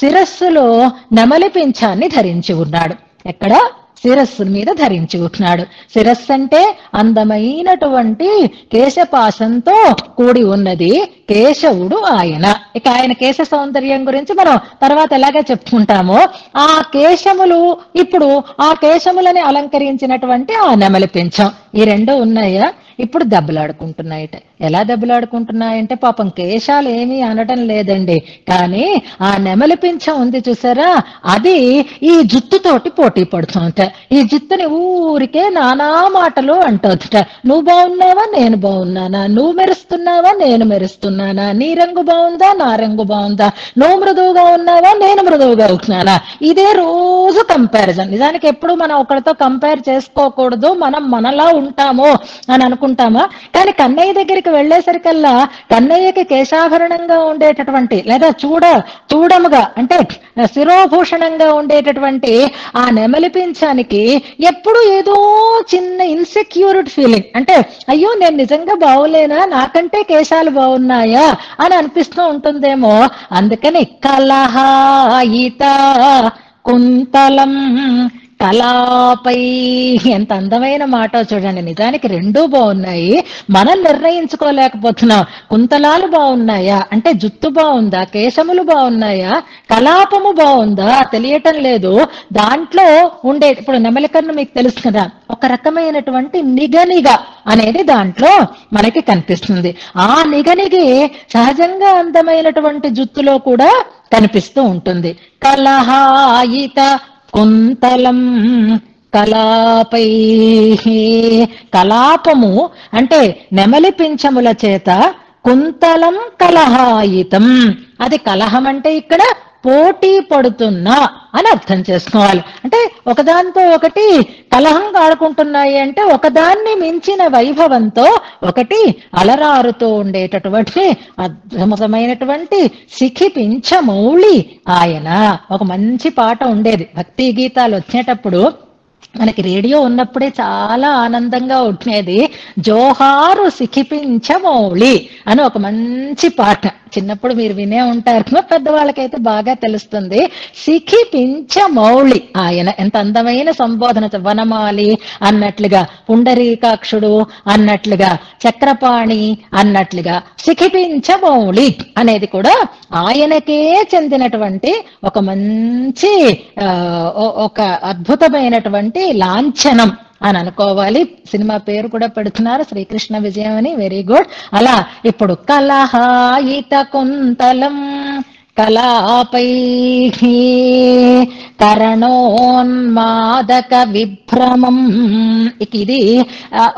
శిరస్సులో నెమలి పింఛాన్ని ధరించి ఉన్నాడు. ఎక్కడ? శిరస్సు మీద ధరించుకుంటున్నాడు శిరస్సు అంటే అందమైనటువంటి కేశపాశంతో కూడి ఉన్నది కేశవుడు ఆయన. ఇక ఆయన కేశ సౌందర్యం గురించి మనం తర్వాత ఎలాగే చెప్పుకుంటామో ఆ కేశములు ఇప్పుడు ఆ కేశములని అలంకరించినటువంటి ఆ నెమలి పెంచం ఈ రెండు ఉన్నాయా? ఇప్పుడు దెబ్బలాడుకుంటున్నాయట. ఎలా దెబ్బలాడుకుంటున్నాయంటే పాపం కేశాలు ఏమీ అనడం లేదండి. కానీ ఆ నెమలి పింఛం ఉంది చూసారా? అది ఈ జుత్తుతోటి పోటీ పడుతుందట. ఈ జుత్తుని ఊరికే నానా మాటలు అంటోదట. నువ్వు బాగున్నావా? నేను బాగున్నానా? నువ్వు మెరుస్తున్నావా? నేను మెరుస్తున్నానా? నీ రంగు బాగుందా? నా రంగు బాగుందా? నువ్వు మృదువుగా ఉన్నావా? నేను మృదువుగా అవుతున్నానా ఇదే రోజు కంపారిజన్ నిజానికి ఎప్పుడు మనం ఒకరితో కంపేర్ చేసుకోకూడదు. మనం మనలా ఉంటాము అని అనుకుంటామా? కానీ కన్నయ్య దగ్గరికి వెళ్ళేసరికల్లా కన్నయ్యకి కేశాభరణంగా ఉండేటటువంటి లేదా చూడ చూడముగా అంటే శిరోభూషణంగా ఉండేటటువంటి ఆ నెమలి పింఛానికి ఎప్పుడు ఏదో చిన్న ఇన్సెక్యూరిటీ ఫీలింగ్ అంటే అయ్యో నేను నిజంగా బాగోలేనా నాకంటే కేశాలు బాగున్నాయా అని అనిపిస్తూ ఉంటుందేమో. అందుకని కలహాయిత కుంతలం కళాపై ఎంత అందమైన మాట చూడండి. నిజానికి రెండూ బాగున్నాయి. మనం నిర్ణయించుకోలేకపోతున్నాం. కుంతలాలు బాగున్నాయా? అంటే జుత్తు బాగుందా? కేశములు బాగున్నాయా? కలాపము బాగుందా? తెలియటం లేదు. దాంట్లో ఉండే ఇప్పుడు నెమలికన్ను మీకు తెలుసు కదా ఒక రకమైనటువంటి నిగనిగ అనేది దాంట్లో మనకి కనిపిస్తుంది. ఆ నిగనిగి సహజంగా అందమైనటువంటి జుత్తులో కూడా కనిపిస్తూ ఉంటుంది. కలహాయిత కుంతలం కలాపై కలాపము అంటే నెమలి పింఛముల చేత కుంతలం కలహాయితం. అది కలహం అంటే ఇక్కడ పోటీ పడుతున్నా అని అర్థం చేసుకోవాలి. అంటే ఒకదాంతో ఒకటి కలహం ఆడుకుంటున్నాయి అంటే ఒకదాన్ని మించిన వైభవంతో ఒకటి అలరారుతో ఉండేటటువంటి అద్భుతమైనటువంటి సిఖిపించమౌళి ఆయన. ఒక మంచి పాట ఉండేది. భక్తి గీతాలు వచ్చేటప్పుడు మనకి రేడియో ఉన్నప్పుడే చాలా ఆనందంగా ఉండేది. జోహారు సిఖిపించమౌళి అని ఒక మంచి పాట. చిన్నప్పుడు మీరు వినే ఉంటారు పెద్దవాళ్ళకైతే బాగా తెలుస్తుంది. సిఖిపించమౌళి ఆయన ఎంత అందమైన సంబోధన వనమాలి అన్నట్లుగా పుండరీకాక్షుడు అన్నట్లుగా చక్రపాణి అన్నట్లుగా సిఖిపించమౌళి అనేది కూడా ఆయనకే చెందినటువంటి ఒక మంచి ఆ, ఒక అద్భుతమైనటువంటి లాంఛనం అని అనుకోవాలి. సినిమా పేరు కూడా పెడుతున్నారు. శ్రీకృష్ణ విజయం అని. వెరీ గుడ్ అలా ఇప్పుడు కలహాయిత కుంతలం కళాపై కరణోన్మాదక విభ్రమం. ఇక ఇది ఆ,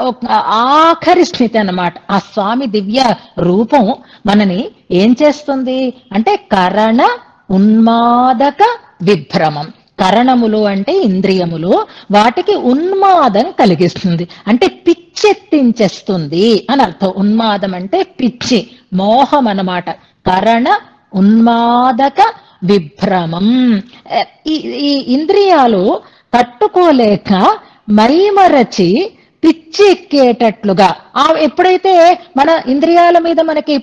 ఆఖరి స్థితి అన్నమాట. ఆ స్వామి దివ్య రూపం మనని ఏం చేస్తుంది? అంటే కరణ ఉన్మాదక విభ్రమం. కరణములు అంటే ఇంద్రియములు వాటికి ఉన్మాదం కలిగిస్తుంది. అంటే పిచ్చెత్తించేస్తుంది అని అర్థం. ఉన్మాదం అంటే పిచ్చి మోహం అన్నమాట. కరణ ఉన్మాదక విభ్రమం. ఈ ఈ ఇంద్రియాలు తట్టుకోలేక మైమరచి పిచ్చి ఎక్కేటట్లుగా ఆ ఎప్పుడైతే మన ఇంద్రియాల మీద మనకి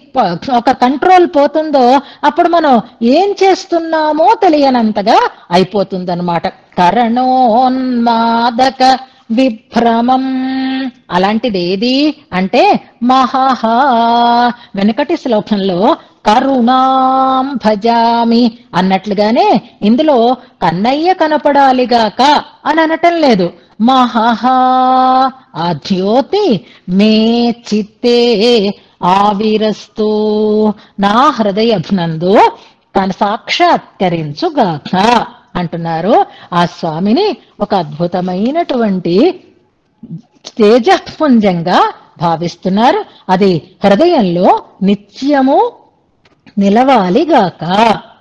ఒక కంట్రోల్ పోతుందో అప్పుడు మనం ఏం చేస్తున్నామో తెలియనంతగా అయిపోతుంది అనమాట కరణోన్మాదక విభ్రమం. అలాంటిది ఏది అంటే మహా వెనకటి శ్లోకంలో కరుణాం భజామి అన్నట్లుగానే ఇందులో కన్నయ్య కనపడాలిగాక అని అనటం లేదు. మహా ఆ జ్యోతి మే చిత్తే ఆవిరస్తూ. నా హృదయభ్నందు తన సాక్షాత్కరించుగాక అంటున్నారు. ఆ స్వామిని ఒక అద్భుతమైనటువంటి తేజపుంజంగా భావిస్తున్నారు. అది హృదయంలో నిత్యము నిలవాలిగాక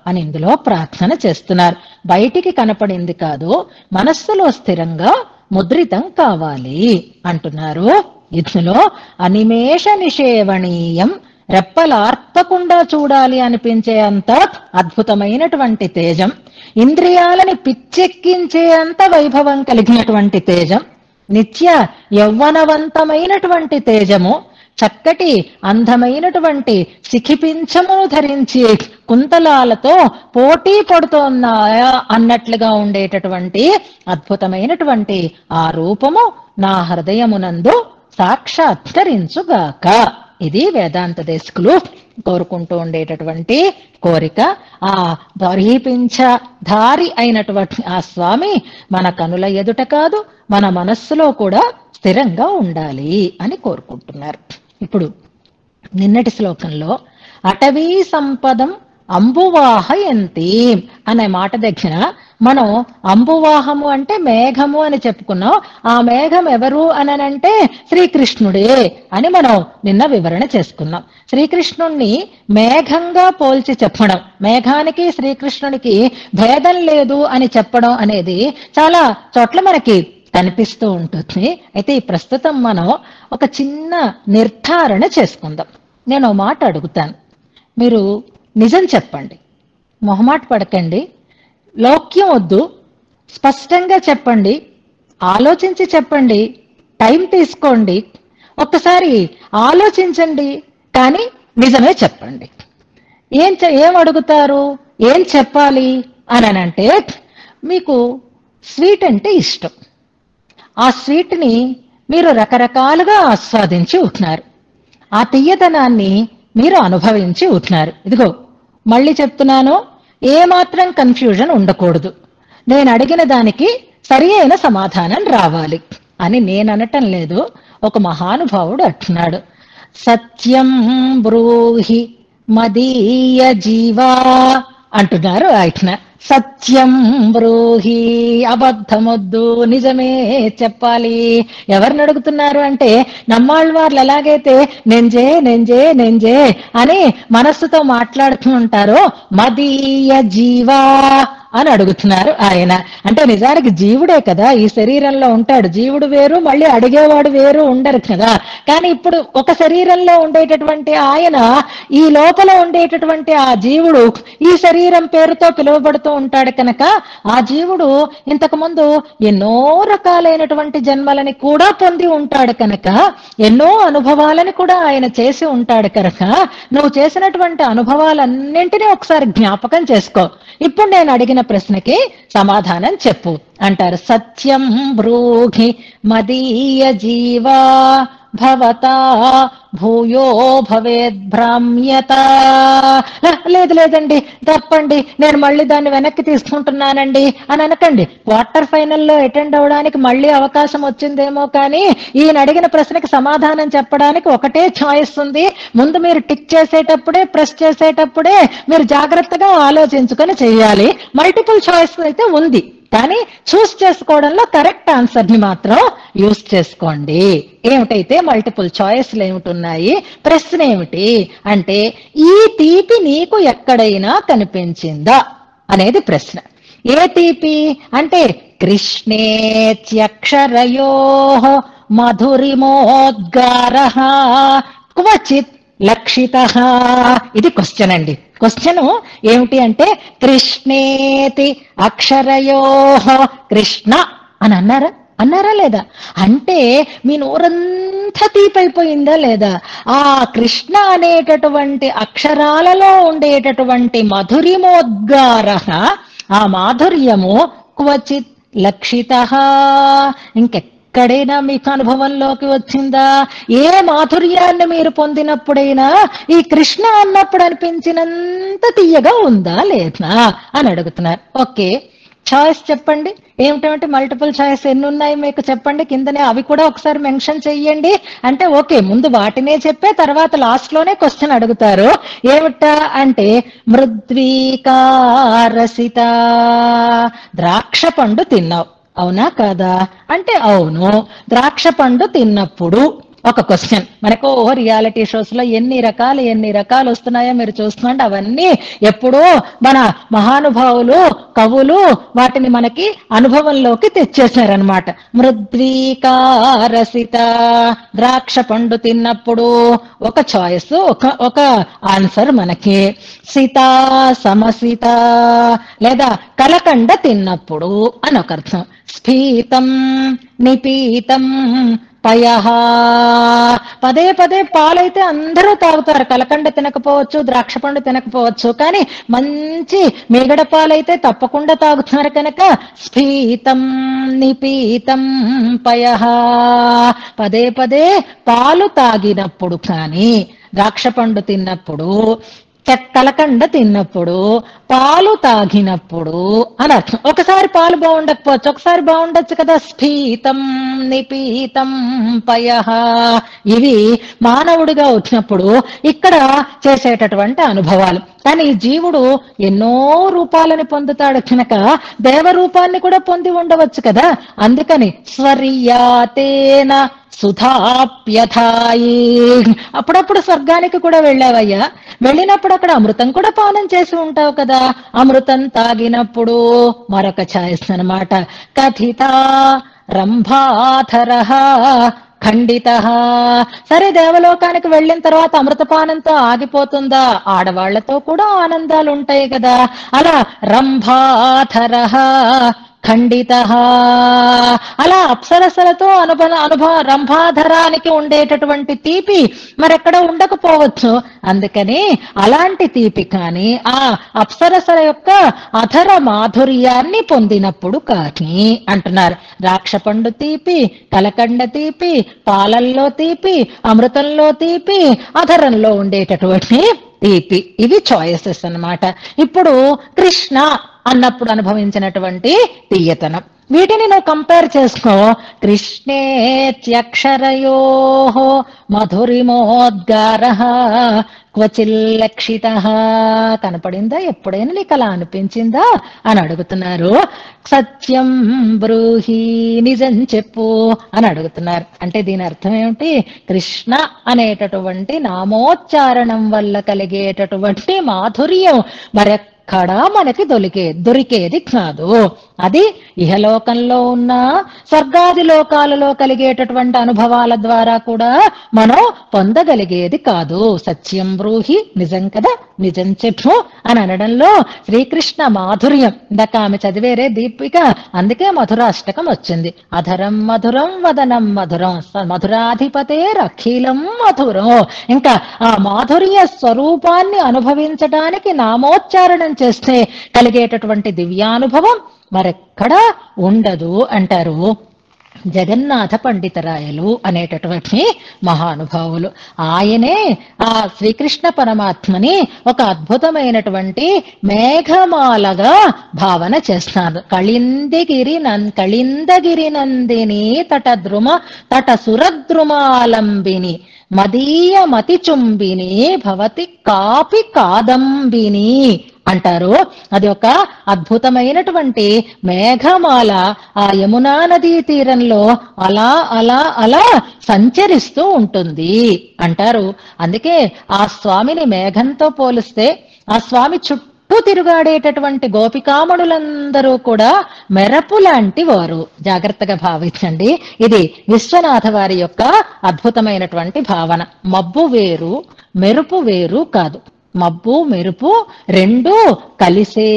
అని ఇందులో ప్రార్థన చేస్తున్నారు. బయటికి కనపడింది కాదు మనస్సులో స్థిరంగా ముద్రితం కావాలి అంటున్నారు. ఇందులో అనిమేష నిషేవణీయం రెప్పలార్పకుండా చూడాలి అనిపించే అంత అద్భుతమైనటువంటి తేజం. ఇంద్రియాలని పిచ్చెక్కించే అంత వైభవం కలిగినటువంటి తేజం. నిత్య యౌవనవంతమైనటువంటి తేజము. చక్కటి అందమైనటువంటి శిఖిపించమును ధరించి కుంతలాలతో పోటీ పడుతున్నాయా అన్నట్లుగా ఉండేటటువంటి అద్భుతమైనటువంటి ఆ రూపము నా హృదయమునందు సాక్షాత్కరించుగాక. ఇది వేదాంత దేశకులు కోరుకుంటూ ఉండేటటువంటి కోరిక. ఆ దర్హిపించ ధారి అయినటువంటి ఆ స్వామి మన కనుల ఎదుట కాదు మన మనస్సులో కూడా స్థిరంగా ఉండాలి అని కోరుకుంటున్నారు. ఇప్పుడు నిన్నటి శ్లోకంలో అటవీ సంపదం అంబువాహ ఎంతి అనే మాట దగ్గర మనం అంబువాహము అంటే మేఘము అని చెప్పుకున్నాం. ఆ మేఘం ఎవరు అనంటే శ్రీకృష్ణుడే అని మనం నిన్న వివరణ చేసుకున్నాం. శ్రీకృష్ణుణ్ణి మేఘంగా పోల్చి చెప్పడం మేఘానికి శ్రీకృష్ణునికి భేదం లేదు అని చెప్పడం అనేది చాలా చోట్ల మనకి కనిపిస్తూ ఉంటుంది. అయితే ఈ ప్రస్తుతం మనం ఒక చిన్న నిర్ధారణ చేసుకుందాం. నేను ఓ మాట అడుగుతాను. మీరు నిజం చెప్పండి. మొహమాట పడకండి. లోక్యం వద్దు. స్పష్టంగా చెప్పండి. ఆలోచించి చెప్పండి. టైం తీసుకోండి. ఒక్కసారి ఆలోచించండి. కానీ నిజమే చెప్పండి. ఏం చె- ఏం అడుగుతారు? ఏం చెప్పాలి? అని అంటే మీకు స్వీట్ అంటే ఇష్టం. ఆ స్వీట్ని మీరు రకరకాలుగా ఆస్వాదించి ఉంటున్నారు. ఆ తీయదనాన్ని మీరు అనుభవించి ఉంటున్నారు. ఇదిగో మళ్ళీ చెప్తున్నాను ఏమాత్రం కన్ఫ్యూజన్ ఉండకూడదు. నేను అడిగిన దానికి సరి అయిన సమాధానం రావాలి అని నేను అనటం లేదు ఒక మహానుభావుడు అంటున్నాడు. సత్యం బ్రూహి మదీయ జీవా అంటున్నారు ఆయన. సత్యం బ్రూహి అబద్ధమొద్దు నిజమే చెప్పాలి. ఎవరిని అడుగుతున్నారు అంటే నమ్మాళ్ళవార్లు ఎలాగైతే నెంజే నెంజే నెంజే అని మనస్సుతో మాట్లాడుతూ ఉంటారో మదీయ జీవా అని అడుగుతున్నారు ఆయన. అంటే నిజానికి జీవుడే కదా ఈ శరీరంలో ఉంటాడు. జీవుడు వేరు మళ్ళీ అడిగేవాడు వేరు ఉండరు కదా. కానీ ఇప్పుడు ఒక శరీరంలో ఉండేటటువంటి ఆయన ఈ లోపల ఉండేటటువంటి ఆ జీవుడు ఈ శరీరం పేరుతో పిలువబడుతూ ఉంటాడు కనుక ఆ జీవుడు ఇంతకు ముందు ఎన్నో రకాలైనటువంటి జన్మలని కూడా పొంది ఉంటాడు కనుక ఎన్నో అనుభవాలని కూడా ఆయన చేసి ఉంటాడు కనుక నువ్వు చేసినటువంటి అనుభవాలన్నింటినీ ఒకసారి జ్ఞాపకం చేసుకో. ఇప్పుడు నేను అడిగిన ప్రశ్నకి సమాధానం చెప్పు. అంటారు సత్యం బ్రూహి మదీయ జీవా భవతా భూయో భవేద్ భ్రామ్యత. లేదు లేదండి తప్పండి నేను మళ్ళీ దాన్ని వెనక్కి తీసుకుంటున్నానండి. అని అనకండి క్వార్టర్ ఫైనల్లో అటెండ్ అవడానికి మళ్ళీ అవకాశం వచ్చిందేమో కానీ ఈయన అడిగిన ప్రశ్నకి సమాధానం చెప్పడానికి ఒకటే చాయిస్ ఉంది. ముందు మీరు టిక్ చేసేటప్పుడే ప్రెస్ చేసేటప్పుడే మీరు జాగ్రత్తగా ఆలోచించుకొని చేయాలి. మల్టిపుల్ చాయిస్ అయితే ఉంది. కానీ చూస్ చేసుకోవడంలో కరెక్ట్ ఆన్సర్ని మాత్రం యూస్ చేసుకోండి. ఏమిటైతే మల్టిపుల్ చాయిస్లు ఏమిటి ఉన్నాయి. ప్రశ్న ఏమిటి అంటే ఈ తీపి నీకు ఎక్కడైనా కనిపించిందా? అనేది ప్రశ్న. ఏ తీపి? అంటే కృష్ణేత్యక్షరయో మధురిమోద్గార క్వచిత్ లక్షిత. ఇది క్వశ్చన్ అండి. క్వశ్చన్ ఏమిటి అంటే కృష్ణేతి అక్షరయో కృష్ణ అని అన్నారా? అన్నారా లేదా? అంటే మీ నోరంతా తీపైపోయిందా లేదా? ఆ కృష్ణ అనేటటువంటి అక్షరాలలో ఉండేటటువంటి మధురిమోద్గార ఆ మాధుర్యము క్వచిత్ లక్షిత. ఇంకెక్కడైనా మీకు అనుభవంలోకి వచ్చిందా? ఏ మాధుర్యాన్ని మీరు పొందినప్పుడైనా ఈ కృష్ణ అన్నప్పుడు అనిపించినంత తీయగా ఉందా లేదా? అని అడుగుతున్నారు. ఓకే. చాయిస్ చెప్పండి. ఏమిటంటే మల్టిపుల్ చాయిస్ ఎన్ని ఉన్నాయి మీకు చెప్పండి. కిందనే అవి కూడా ఒకసారి మెన్షన్ చెయ్యండి. అంటే ఓకే ముందు వాటినే చెప్పే తర్వాత లాస్ట్లోనే క్వశ్చన్ అడుగుతారు. ఏమిట అంటే మృద్వీకారసిత ద్రాక్ష పండు తిన్నావు. అవునా కాదా? అంటే అవును. ద్రాక్ష పండు తిన్నప్పుడు ఒక క్వశ్చన్ మనకు రియాలిటీ షోస్లో ఎన్ని రకాలు ఎన్ని రకాలు వస్తున్నాయో మీరు చూస్తుంటే అవన్నీ ఎప్పుడో మన మహానుభావులు కవులు వాటిని మనకి అనుభవంలోకి తెచ్చేసారనమాట మృద్వీకారసిత ద్రాక్ష పండు తిన్నప్పుడు ఒక చాయిస్ ఒక ఒక ఆన్సర్ మనకి. సీత సమసీత లేదా కలకండ తిన్నప్పుడు అని ఒక అర్థం స్ఫీతం నిపీతం పయహ పదే పదే పాలైతే అందరూ తాగుతారు. కలకండ తినకపోవచ్చు ద్రాక్ష పండు తినకపోవచ్చు. కానీ మంచి మేగడ పాలైతే తప్పకుండా తాగుతున్నారు కనుక స్ఫీతం నిపీతం పయహ పదే పదే పాలు తాగినప్పుడు కానీ ద్రాక్ష పండు తిన్నప్పుడు క- తిన్నప్పుడు పాలు తాగినప్పుడు అని అర్థం. ఒకసారి పాలు బాగుండకపోవచ్చు. ఒకసారి బాగుండొచ్చు కదా. స్ఫీతం నిపీతం పయ ఇవి మానవుడిగా వచ్చినప్పుడు ఇక్కడ చేసేటటువంటి అనుభవాలు. కానీ జీవుడు ఎన్నో రూపాలని పొందుతాడు కనుక దేవరూపాన్ని కూడా పొంది ఉండవచ్చు కదా. అందుకని స్వర్యాతేన సుధాప్యథాయి. అప్పుడప్పుడు స్వర్గానికి కూడా వెళ్ళావయ్యా? వెళ్ళినప్పుడు అక్కడ అమృతం కూడా పానం చేసి ఉంటావు కదా. అమృతం తాగినప్పుడు మరొక ఛాయిస్ అన్నమాట. కథిత రంభాధర ఖండిత. సరే దేవలోకానికి వెళ్ళిన తర్వాత అమృతపానంతో ఆగిపోతుందా? ఆడవాళ్ళతో కూడా ఆనందాలు ఉంటాయి కదా. అలా రంభాధర ఖండిత. అలా అప్సరసలతో అనుభ అనుభవ రంభాధరానికి ఉండేటటువంటి తీపి మరెక్కడ ఉండకపోవచ్చు. అందుకని అలాంటి తీపి కానీ ఆ అప్సరసల యొక్క అధర మాధుర్యాన్ని పొందినప్పుడు కానీ అంటున్నారు. రాక్షపండు తీపి కలకండ తీపి పాలల్లో తీపి అమృతంలో తీపి అధరంలో ఉండేటటువంటి తీపి ఇవి చాయిసెస్ అన్నమాట. ఇప్పుడు కృష్ణ అన్నప్పుడు అనుభవించినటువంటి తీయతనం. వీటిని నువ్వు కంపేర్ చేసుకో. కృష్ణేత్యక్షరయో మధురిమోద్గార క్వచిల్లక్షిత. కనపడిందా ఎప్పుడైనా నీకు అలా అనిపించిందా? అని అడుగుతున్నారు. సత్యం బ్రూహి నిజం చెప్పు అని అడుగుతున్నారు. అంటే దీని అర్థం ఏమిటి? కృష్ణ అనేటటువంటి నామోచ్చారణం వల్ల కలిగేటటువంటి మాధుర్యం మరెక్కడా మనకి దొరికే దొరికేది కాదు. అది ఇహలోకంలో ఉన్న స్వర్గాది లోకాలలో కలిగేటటువంటి అనుభవాల ద్వారా కూడా మనం పొందగలిగేది కాదు. సత్యం బ్రూహి నిజం కదా నిజం చెప్పు అని అనడంలో శ్రీకృష్ణ మాధుర్యం. ఇందాక ఆమె చదివేరే దీపిక అందుకే మధురాష్టకం వచ్చింది. అధరం మధురం వదనం మధురం మధురాధిపతే రఖీలం మధురం. ఇంకా ఆ మాధుర్య స్వరూపాన్ని అనుభవించడానికి నామోచ్చారణం చేస్తే కలిగేటటువంటి దివ్యానుభవం మరెక్కడా ఉండదు అంటారు. జగన్నాథ పండితరాయలు అనేటటువంటి మహానుభావులు. ఆయనే ఆ శ్రీకృష్ణ పరమాత్మని ఒక అద్భుతమైనటువంటి మేఘమాలగా భావన చేస్తున్నారు కళిందిగిరి నన్ కళిందగిరి నందిని తటద్రుమ తట సురద్రుమాలంబిని మదీయ మతి చుంబిని భవతి కాపి కాదంబిని. అంటారు. అది ఒక అద్భుతమైనటువంటి మేఘమాల ఆ యమునా నదీ తీరంలో అలా అలా అలా సంచరిస్తూ ఉంటుంది అంటారు. అందుకే ఆ స్వామిని మేఘంతో పోలిస్తే ఆ స్వామి చుట్టూ తిరుగాడేటటువంటి గోపికామణులందరూ కూడా మెరపు లాంటి వారు. జాగ్రత్తగా భావించండి. ఇది విశ్వనాథ వారి యొక్క అద్భుతమైనటువంటి భావన. మబ్బు వేరు మెరుపు వేరు కాదు. మబ్బు మెరుపు రెండు కలిసే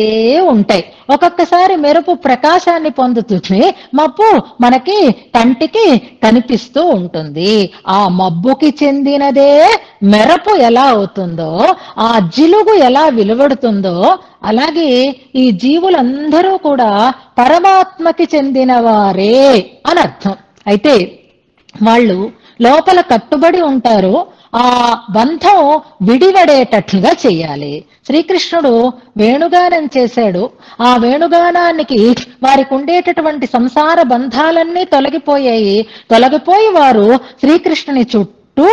ఉంటాయి. ఒక్కొక్కసారి మెరుపు ప్రకాశాన్ని పొందుతుంది మబ్బు మనకి కంటికి కనిపిస్తూ ఉంటుంది. ఆ మబ్బుకి చెందినదే మెరపు ఎలా అవుతుందో ఆ జిలుగు ఎలా విలువడుతుందో అలాగే ఈ జీవులందరూ కూడా పరమాత్మకి చెందిన వారే అని అర్థం అయితే వాళ్ళు లోపల కట్టుబడి ఉంటారు ఆ బంధం విడివడేటట్లుగా చేయాలి. శ్రీకృష్ణుడు వేణుగానం చేశాడు. ఆ వేణుగానానికి వారికి ఉండేటటువంటి సంసార బంధాలన్నీ తొలగిపోయాయి. తొలగిపోయి వారు శ్రీకృష్ణుని చుట్టూ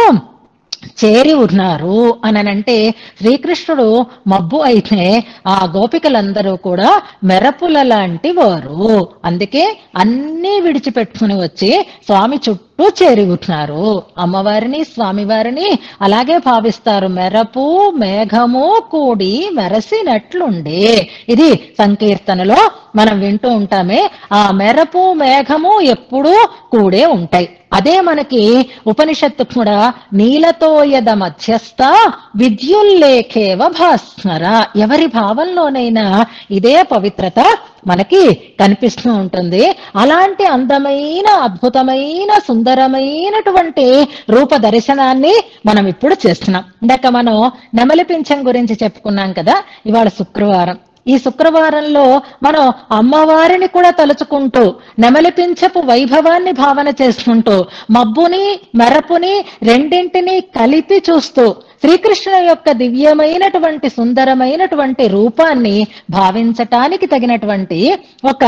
చేరి ఉన్నారు అననంటే శ్రీకృష్ణుడు మబ్బు అయితే ఆ గోపికలందరూ కూడా మెరపుల లాంటి వారు. అందుకే అన్నీ విడిచిపెట్టుకుని వచ్చి స్వామి చుట్టూ చేరి చేరుగుతున్నారు అమ్మవారిని స్వామివారిని అలాగే భావిస్తారు. మెరపు మేఘము కూడి మెరసినట్లుండే. ఇది సంకీర్తనలో మనం వింటూ ఉంటామే. ఆ మెరపు మేఘము ఎప్పుడూ కూడే ఉంటాయి. అదే మనకి ఉపనిషత్తు కూడా నీలతోయద మధ్యస్థ విద్యుల్లేఖేవ భాస్మర. ఎవరి భావంలోనైనా ఇదే పవిత్రత మనకి కనిపిస్తూ ఉంటుంది. అలాంటి అందమైన అద్భుతమైన సుందరమైనటువంటి రూప దర్శనాన్ని మనం ఇప్పుడు చేస్తున్నాం. ఇందాక మనం నెమలి పింఛం గురించి చెప్పుకున్నాం కదా ఇవాళ శుక్రవారం. ఈ శుక్రవారంలో మనం అమ్మవారిని కూడా తలుచుకుంటూ నెమలిపించపు వైభవాన్ని భావన చేసుకుంటూ మబ్బుని మెరపుని రెండింటినీ కలిపి చూస్తూ శ్రీకృష్ణుల యొక్క దివ్యమైనటువంటి సుందరమైనటువంటి రూపాన్ని భావించటానికి తగినటువంటి ఒక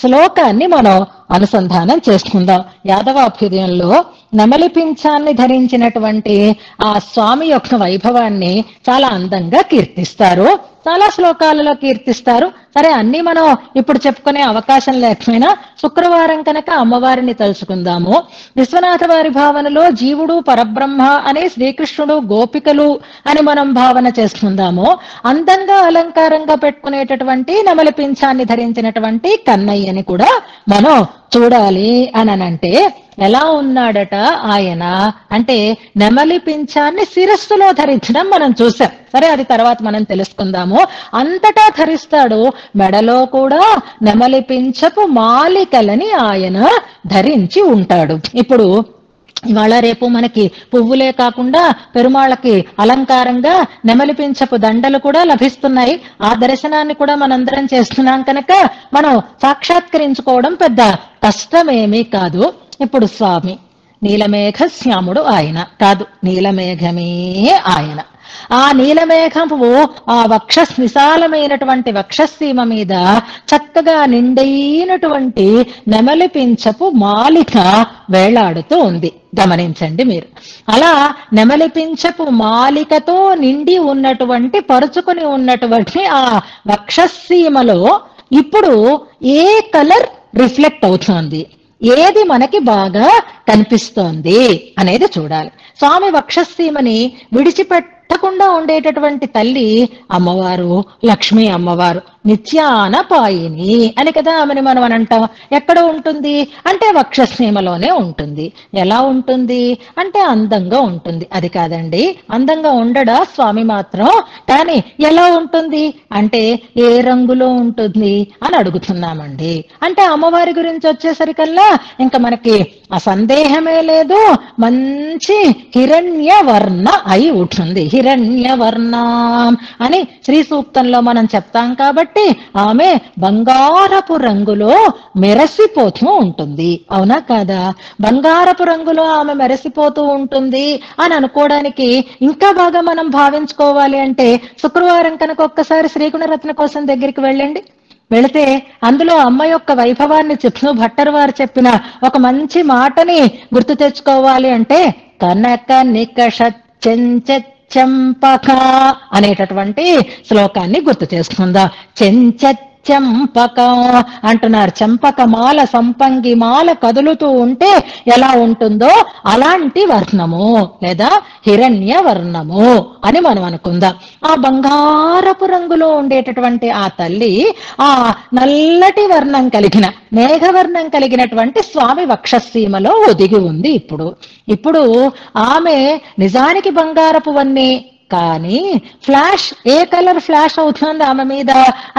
శ్లోకాన్ని మనం అనుసంధానం చేసుకుందాం. యాదవాభ్యుదయంలో నెమలి పింఛాన్ని ధరించినటువంటి ఆ స్వామి యొక్క వైభవాన్ని చాలా అందంగా కీర్తిస్తారు. చాలా శ్లోకాలలో కీర్తిస్తారు. సరే అన్ని మనం ఇప్పుడు చెప్పుకునే అవకాశం లేకపోయినా శుక్రవారం కనుక అమ్మవారిని తలుచుకుందాము. విశ్వనాథ వారి భావనలో జీవుడు పరబ్రహ్మ అనే శ్రీకృష్ణుడు గోపికలు అని మనం భావన చేసుకుందాము. అందంగా అలంకారంగా పెట్టుకునేటటువంటి నమలి పింఛాన్ని ధరించినటువంటి కన్నయ్యని కూడా మనం చూడాలి అని అంటే ఎలా ఉన్నాడట ఆయన? అంటే నెమలి పింఛాన్ని శిరస్సులో ధరించడం మనం చూసాం. సరే అది తర్వాత మనం తెలుసుకుందాము. అంతటా ధరిస్తాడు. మెడలో కూడా నెమలి పింఛపు మాలికలని ఆయన ధరించి ఉంటాడు. ఇప్పుడు ఇవాళ రేపు మనకి పువ్వులే కాకుండా పెరుమాళ్ళకి అలంకారంగా నెమలిపించపు దండలు కూడా లభిస్తున్నాయి. ఆ దర్శనాన్ని కూడా మనందరం చేస్తున్నాం కనుక మనం సాక్షాత్కరించుకోవడం పెద్ద కష్టమేమీ కాదు. ఇప్పుడు స్వామి. నీలమేఘ శ్యాముడు ఆయన కాదు. నీలమేఘమే ఆయన. ఆ నీలమేఘము ఆ వక్షస్ విశాలమైనటువంటి వక్షసీమ మీద చక్కగా నిండైనటువంటి నెమలి పించపు మాలిక వేలాడుతూ ఉంది. గమనించండి మీరు. అలా నెమలి పించపు మాలికతో నిండి ఉన్నటువంటి పరుచుకుని ఉన్నటువంటి ఆ వక్షసీమలో ఇప్పుడు ఏ కలర్ రిఫ్లెక్ట్ అవుతోంది? ఏది మనకి బాగా కనిపిస్తోంది? అనేది చూడాలి. స్వామి వక్షసీమని పెట్టకుండా ఉండేటటువంటి తల్లి అమ్మవారు లక్ష్మీ అమ్మవారు నిత్యాన పాయిని అని కదా ఆమెని మనం అని అంటాం. ఎక్కడ ఉంటుంది? అంటే వక్షసీమలోనే ఉంటుంది. ఎలా ఉంటుంది? అంటే అందంగా ఉంటుంది. అది కాదండి. అందంగా ఉండడా స్వామి మాత్రం? కానీ ఎలా ఉంటుంది? అంటే ఏ రంగులో ఉంటుంది అని అడుగుతున్నామండి. అంటే అమ్మవారి గురించి వచ్చేసరికల్లా ఇంకా మనకి ఆ సందేహమే లేదు. మంచి హిరణ్య వర్ణ అయి ఉంటుంది. హిరణ్యవర్ణ అని శ్రీ సూక్తంలో మనం చెప్తాం కాబట్టి ఆమె బంగారపు రంగులో మెరసిపోతూ ఉంటుంది. అవునా కాదా? బంగారపు రంగులో ఆమె మెరసిపోతూ ఉంటుంది అని అనుకోవడానికి ఇంకా బాగా మనం భావించుకోవాలి అంటే శుక్రవారం కనుక ఒక్కసారి శ్రీగుణరత్న కోసం దగ్గరికి వెళ్ళండి. వెళితే అందులో అమ్మ యొక్క వైభవాన్ని చెప్తూ భట్టరు వారు చెప్పిన ఒక మంచి మాటని గుర్తు తెచ్చుకోవాలి అంటే కనక నికష చెంచ చెంపక అనేటటువంటి శ్లోకాన్ని గుర్తు చేసుకుందాం. చెంచ చెంపక అంటున్నారు. చంపకమాల సంపంగి మాల కదులుతూ ఉంటే ఎలా ఉంటుందో అలాంటి వర్ణము లేదా హిరణ్య వర్ణము అని మనం అనుకుందాం. ఆ బంగారపు రంగులో ఉండేటటువంటి ఆ తల్లి ఆ నల్లటి వర్ణం కలిగిన మేఘవర్ణం కలిగినటువంటి స్వామి వక్షసీమలో ఒదిగి ఉంది ఇప్పుడు. ఇప్పుడు ఆమె నిజానికి బంగారపు వన్ని కానీ ఫ్లాష్ ఏ కలర్ ఫ్లాష్ అవుతుంది ఆమె మీద?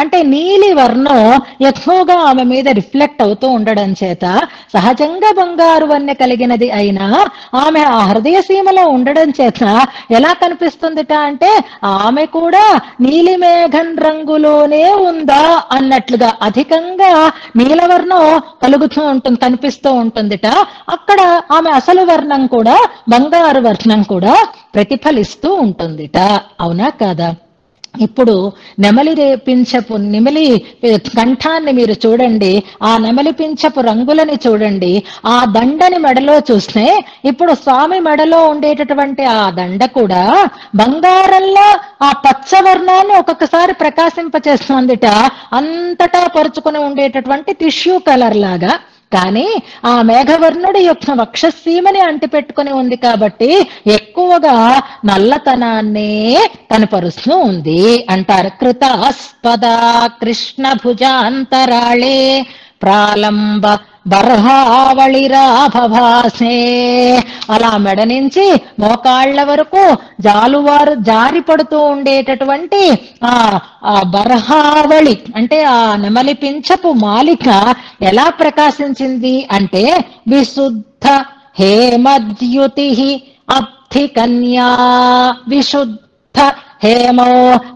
అంటే నీలి వర్ణం ఎక్కువగా ఆమె మీద రిఫ్లెక్ట్ అవుతూ ఉండడం చేత సహజంగా బంగారు వన్నె కలిగినది అయినా ఆమె ఆ హృదయ సీమలో ఉండడం చేత ఎలా కనిపిస్తుందిట అంటే ఆమె కూడా నీలిమేఘం రంగులోనే ఉందా అన్నట్లుగా అధికంగా నీలవర్ణం కలుగుతూ ఉంటుంది కనిపిస్తూ ఉంటుందిట. అక్కడ ఆమె అసలు వర్ణం కూడా బంగారు వర్ణం కూడా ప్రతిఫలిస్తూ ఉంటుందిట. అవునా కాదా? ఇప్పుడు నెమలి రేపించపు నెమలి కంఠాన్ని మీరు చూడండి ఆ నెమలి పించపు రంగులని చూడండి ఆ దండని మెడలో చూస్తే ఇప్పుడు స్వామి మెడలో ఉండేటటువంటి ఆ దండ కూడా బంగారంలో ఆ పచ్చవర్ణాన్ని ఒక్కొక్కసారి ప్రకాశింపచేస్తుందిట. అంతటా పరుచుకుని ఉండేటటువంటి టిష్యూ కలర్ లాగా. కానీ ఆ మేఘవర్ణుడి యొక్క వక్షసీమని అంటిపెట్టుకుని ఉంది కాబట్టి ఎక్కువగా నల్లతనాన్నే కనపరుస్తూ ఉంది అంటారు. కృతాస్పద కృష్ణ భుజాంతరాళే ప్రాలంబ బర్హావళిరాభాసే అలా మెడ నుంచి మోకాళ్ళ వరకు జాలువారు జారి పడుతూ ఉండేటటువంటి ఆ ఆ బర్హావళి అంటే ఆ నెమలి పింఛపు మాలిక ఎలా ప్రకాశించింది అంటే విశుద్ధ హేమద్యుతి అబ్ధి కన్యా విశుద్ధ హేమో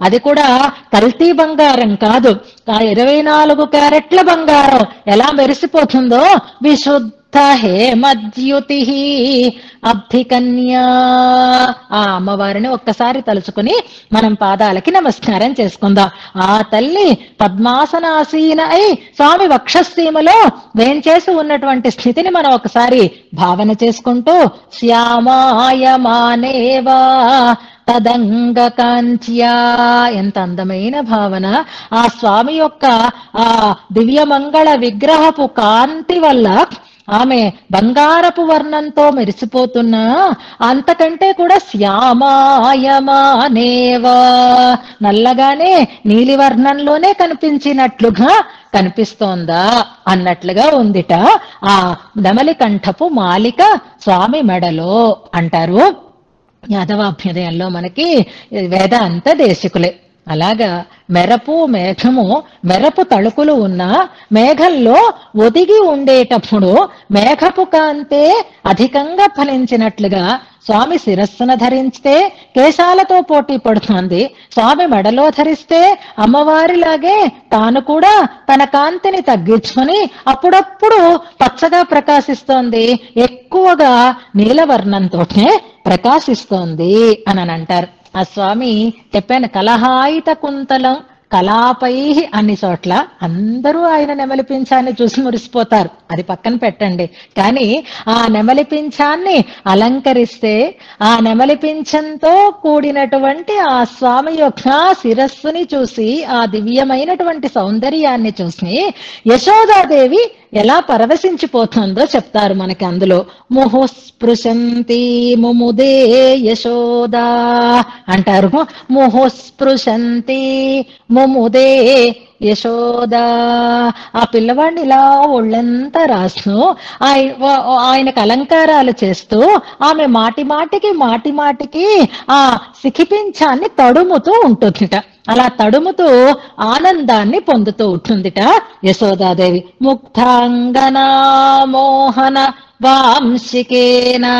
అది కూడా కల్తీ బంగారం కాదు. ఆ ఇరవై నాలుగు క్యారెట్ల బంగారం ఎలా మెరిసిపోతుందో విశుద్ధ హేమద్యుతి అబ్ధికన్యా ఆ అమ్మవారిని ఒక్కసారి తలుచుకుని మనం పాదాలకి నమస్కారం చేసుకుందాం. ఆ తల్లి పద్మాసనాసీన అయి స్వామి వక్షసీమలో వేంచేసి ఉన్నటువంటి స్థితిని మనం ఒకసారి భావన చేసుకుంటూ శ్యామాయమానేవా తదంగ కాంత్యా ఎంత అందమైన భావన. ఆ స్వామి యొక్క ఆ దివ్యమంగళ విగ్రహపు కాంతి వల్ల ఆమె బంగారపు వర్ణంతో మెరిసిపోతున్నా. అంతకంటే కూడా శ్యామాయమానేవా. నల్లగానే నీలివర్ణంలోనే కనిపించినట్లుగా కనిపిస్తోందా అన్నట్లుగా ఉందిట. ఆ నెమలి కంఠపు మాలిక స్వామి మెడలో అంటారు. యాదవాభ్యుదయంలో మనకి వేదాంత దేశికులే. అలాగా మెరపు మేఘము మెరపు తళుకులు ఉన్న మేఘంలో ఒదిగి ఉండేటప్పుడు మేఘపు కాంతే అధికంగా ఫలించినట్లుగా స్వామి శిరస్సున ధరిస్తే కేశాలతో పోటీ పడుతోంది. స్వామి మెడలో ధరిస్తే అమ్మవారిలాగే తాను కూడా తన కాంతిని తగ్గించుకొని అప్పుడప్పుడు పచ్చగా ప్రకాశిస్తోంది. ఎక్కువగా నీలవర్ణంతోనే ప్రకాశిస్తోంది అని అంటారు ఆ స్వామి చెప్పాను కలహాయిత కుంతలం కళాపై అన్ని చోట్ల అందరూ ఆయన నెమలి పింఛాన్ని చూసి మురిసిపోతారు. అది పక్కన పెట్టండి. కానీ ఆ నెమలిపించాన్ని అలంకరిస్తే ఆ నెమలి పింఛంతో కూడినటువంటి ఆ స్వామి యొక్క శిరస్సుని చూసి ఆ దివ్యమైనటువంటి సౌందర్యాన్ని చూసి యశోదాదేవి ఎలా పరవశించిపోతుందో చెప్తారు మనకి అందులో. ముహుస్పృశంతి ముముదే యశోదా అంటారు. ముహుస్పృశంతి ముముదే యశోదా ఆ పిల్లవాడిని ఇలా ఒళ్ళంతా రాస్తూ ఆయనకు అలంకారాలు చేస్తూ ఆమె మాటి మాటికి మాటి మాటికి ఆ సిఖిపించాన్ని తడుముతూ ఉంటుందిట. అలా తడుముతూ ఆనందాన్ని పొందుతూ ఉంటుందిట యశోదాదేవి. ముగ్ధాంగనా మోహన వాంశికేనా.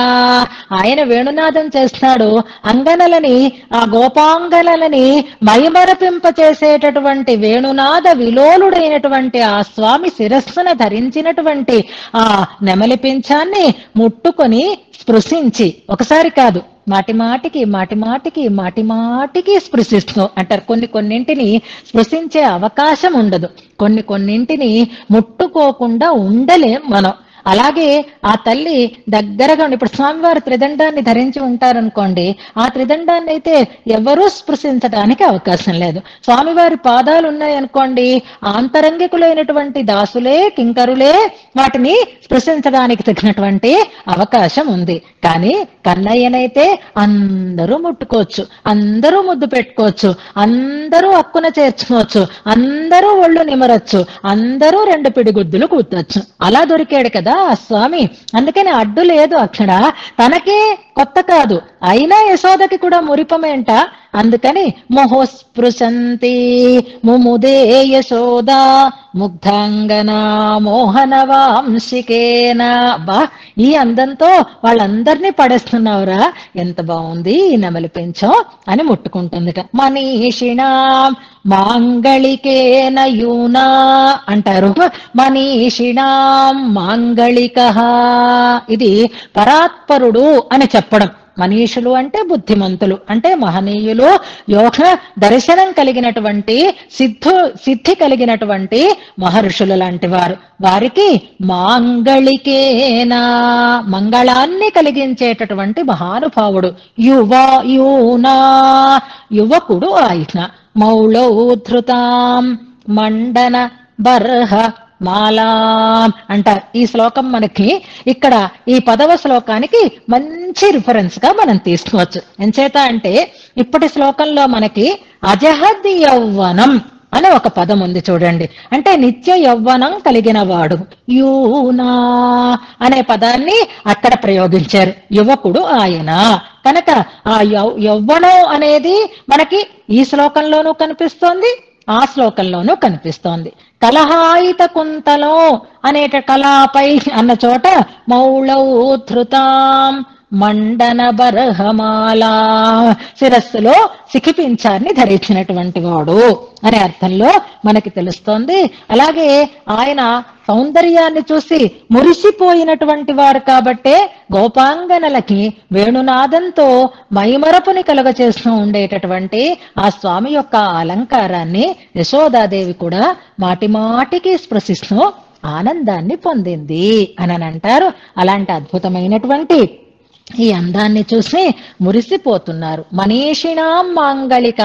ఆయన వేణునాదం చేస్తాడు. అంగనలని ఆ గోపాంగనలని మైమరపింప చేసేటటువంటి వేణునాద విలోలుడైనటువంటి ఆ స్వామి శిరస్సున ధరించినటువంటి ఆ నెమలి పింఛాన్ని ముట్టుకొని స్పృశించి. ఒకసారి కాదు మాటి మాటికి మాటి మాటికి మాటి మాటికి స్పృశిస్తూ అంటారు. కొన్ని కొన్నింటిని స్పృశించే అవకాశం ఉండదు. కొన్ని కొన్నింటిని ముట్టుకోకుండా ఉండలేం మనం. అలాగే ఆ తల్లి దగ్గరగా ఉండి ఇప్పుడు స్వామివారి త్రిదండాన్ని ధరించి ఉంటారనుకోండి ఆ త్రిదండాన్ని అయితే ఎవరూ స్పృశించడానికి అవకాశం లేదు. స్వామివారి పాదాలు ఉన్నాయనుకోండి ఆంతరంగికులైనటువంటి దాసులే కింకరులే వాటిని స్పృశించడానికి తగినటువంటి అవకాశం ఉంది. కానీ కన్నయ్యనైతే అందరూ ముట్టుకోవచ్చు అందరూ ముద్దు పెట్టుకోవచ్చు అందరూ అక్కున చేర్చుకోవచ్చు అందరూ ఒళ్ళు నిమరచ్చు అందరూ రెండు పిడిగుద్దులు కూర్చోచ్చు అలా దొరికాడు కదా. స్వామి అందుకని అడ్డు లేదు అక్కడ తనకే కొత్త కాదు. అయినా యశోదకి కూడా మురిపమేంట? అందుకని మొహోస్పృశంతి ముముదే యశోద ముగ్ధాంగనా మోహన వాంశికేనా బా ఈ అందంతో వాళ్ళందరినీ పడేస్తున్నావురా. ఎంత బాగుంది ఈ నెమలి పెంచం అని ముట్టుకుంటుందిట. మనీషిణాం మాంగళికేన యూనా అంటారు. మనీషిణాం మాంగళిక ఇది పరాత్పరుడు అని చెప్పడం. మనీషులు అంటే బుద్ధిమంతులు. అంటే మహనీయులు. యోగ దర్శనం కలిగినటువంటి సిద్ధు సిద్ధి కలిగినటువంటి మహర్షులు లాంటి వారు. వారికి మాంగళికేనా. మంగళాన్ని కలిగించేటటువంటి మహానుభావుడు. యువ యూనా. యువకుడు ఆయన. మౌళౌ ధృతాం మండన బర్హ. మాలాం అంటారు ఈ శ్లోకం మనకి ఇక్కడ ఈ పదవ శ్లోకానికి మంచి రిఫరెన్స్గా మనం తీసుకోవచ్చు. ఎంచేత అంటే ఇప్పటి శ్లోకంలో మనకి అజహద్ యౌవనం అనే ఒక పదం ఉంది చూడండి. అంటే నిత్య యౌవనం కలిగిన వాడు. యూనా అనే పదాన్ని అక్కడ ప్రయోగించారు. యువకుడు ఆయన. కనుక ఆ యౌ యౌవనం అనేది మనకి ఈ శ్లోకంలోనూ కనిపిస్తోంది. ఆ శ్లోకంలోనూ కనిపిస్తోంది. కలహాయిత కుంతలో అనేట కళాపై అన్న చోట మౌళౌ ధృతాం మండన బరహమాలా. శిరస్సులో సికిపించాన్ని ధరించినటువంటి వాడు అనే అర్థంలో మనకి తెలుస్తోంది. అలాగే ఆయన సౌందర్యాన్ని చూసి మురిసిపోయినటువంటి వారు కాబట్టే గోపాంగనలకి వేణునాదంతో మైమరపుని కలుగ చేస్తూ ఉండేటటువంటి ఆ స్వామి యొక్క అలంకారాన్ని యశోదాదేవి కూడా మాటిమాటికి స్పృశిస్తూ ఆనందాన్ని పొందింది అని అంటారు అలాంటి అద్భుతమైనటువంటి ఈ అందాన్ని చూసి మురిసిపోతున్నారు. మనీషిణాం మాంగళిక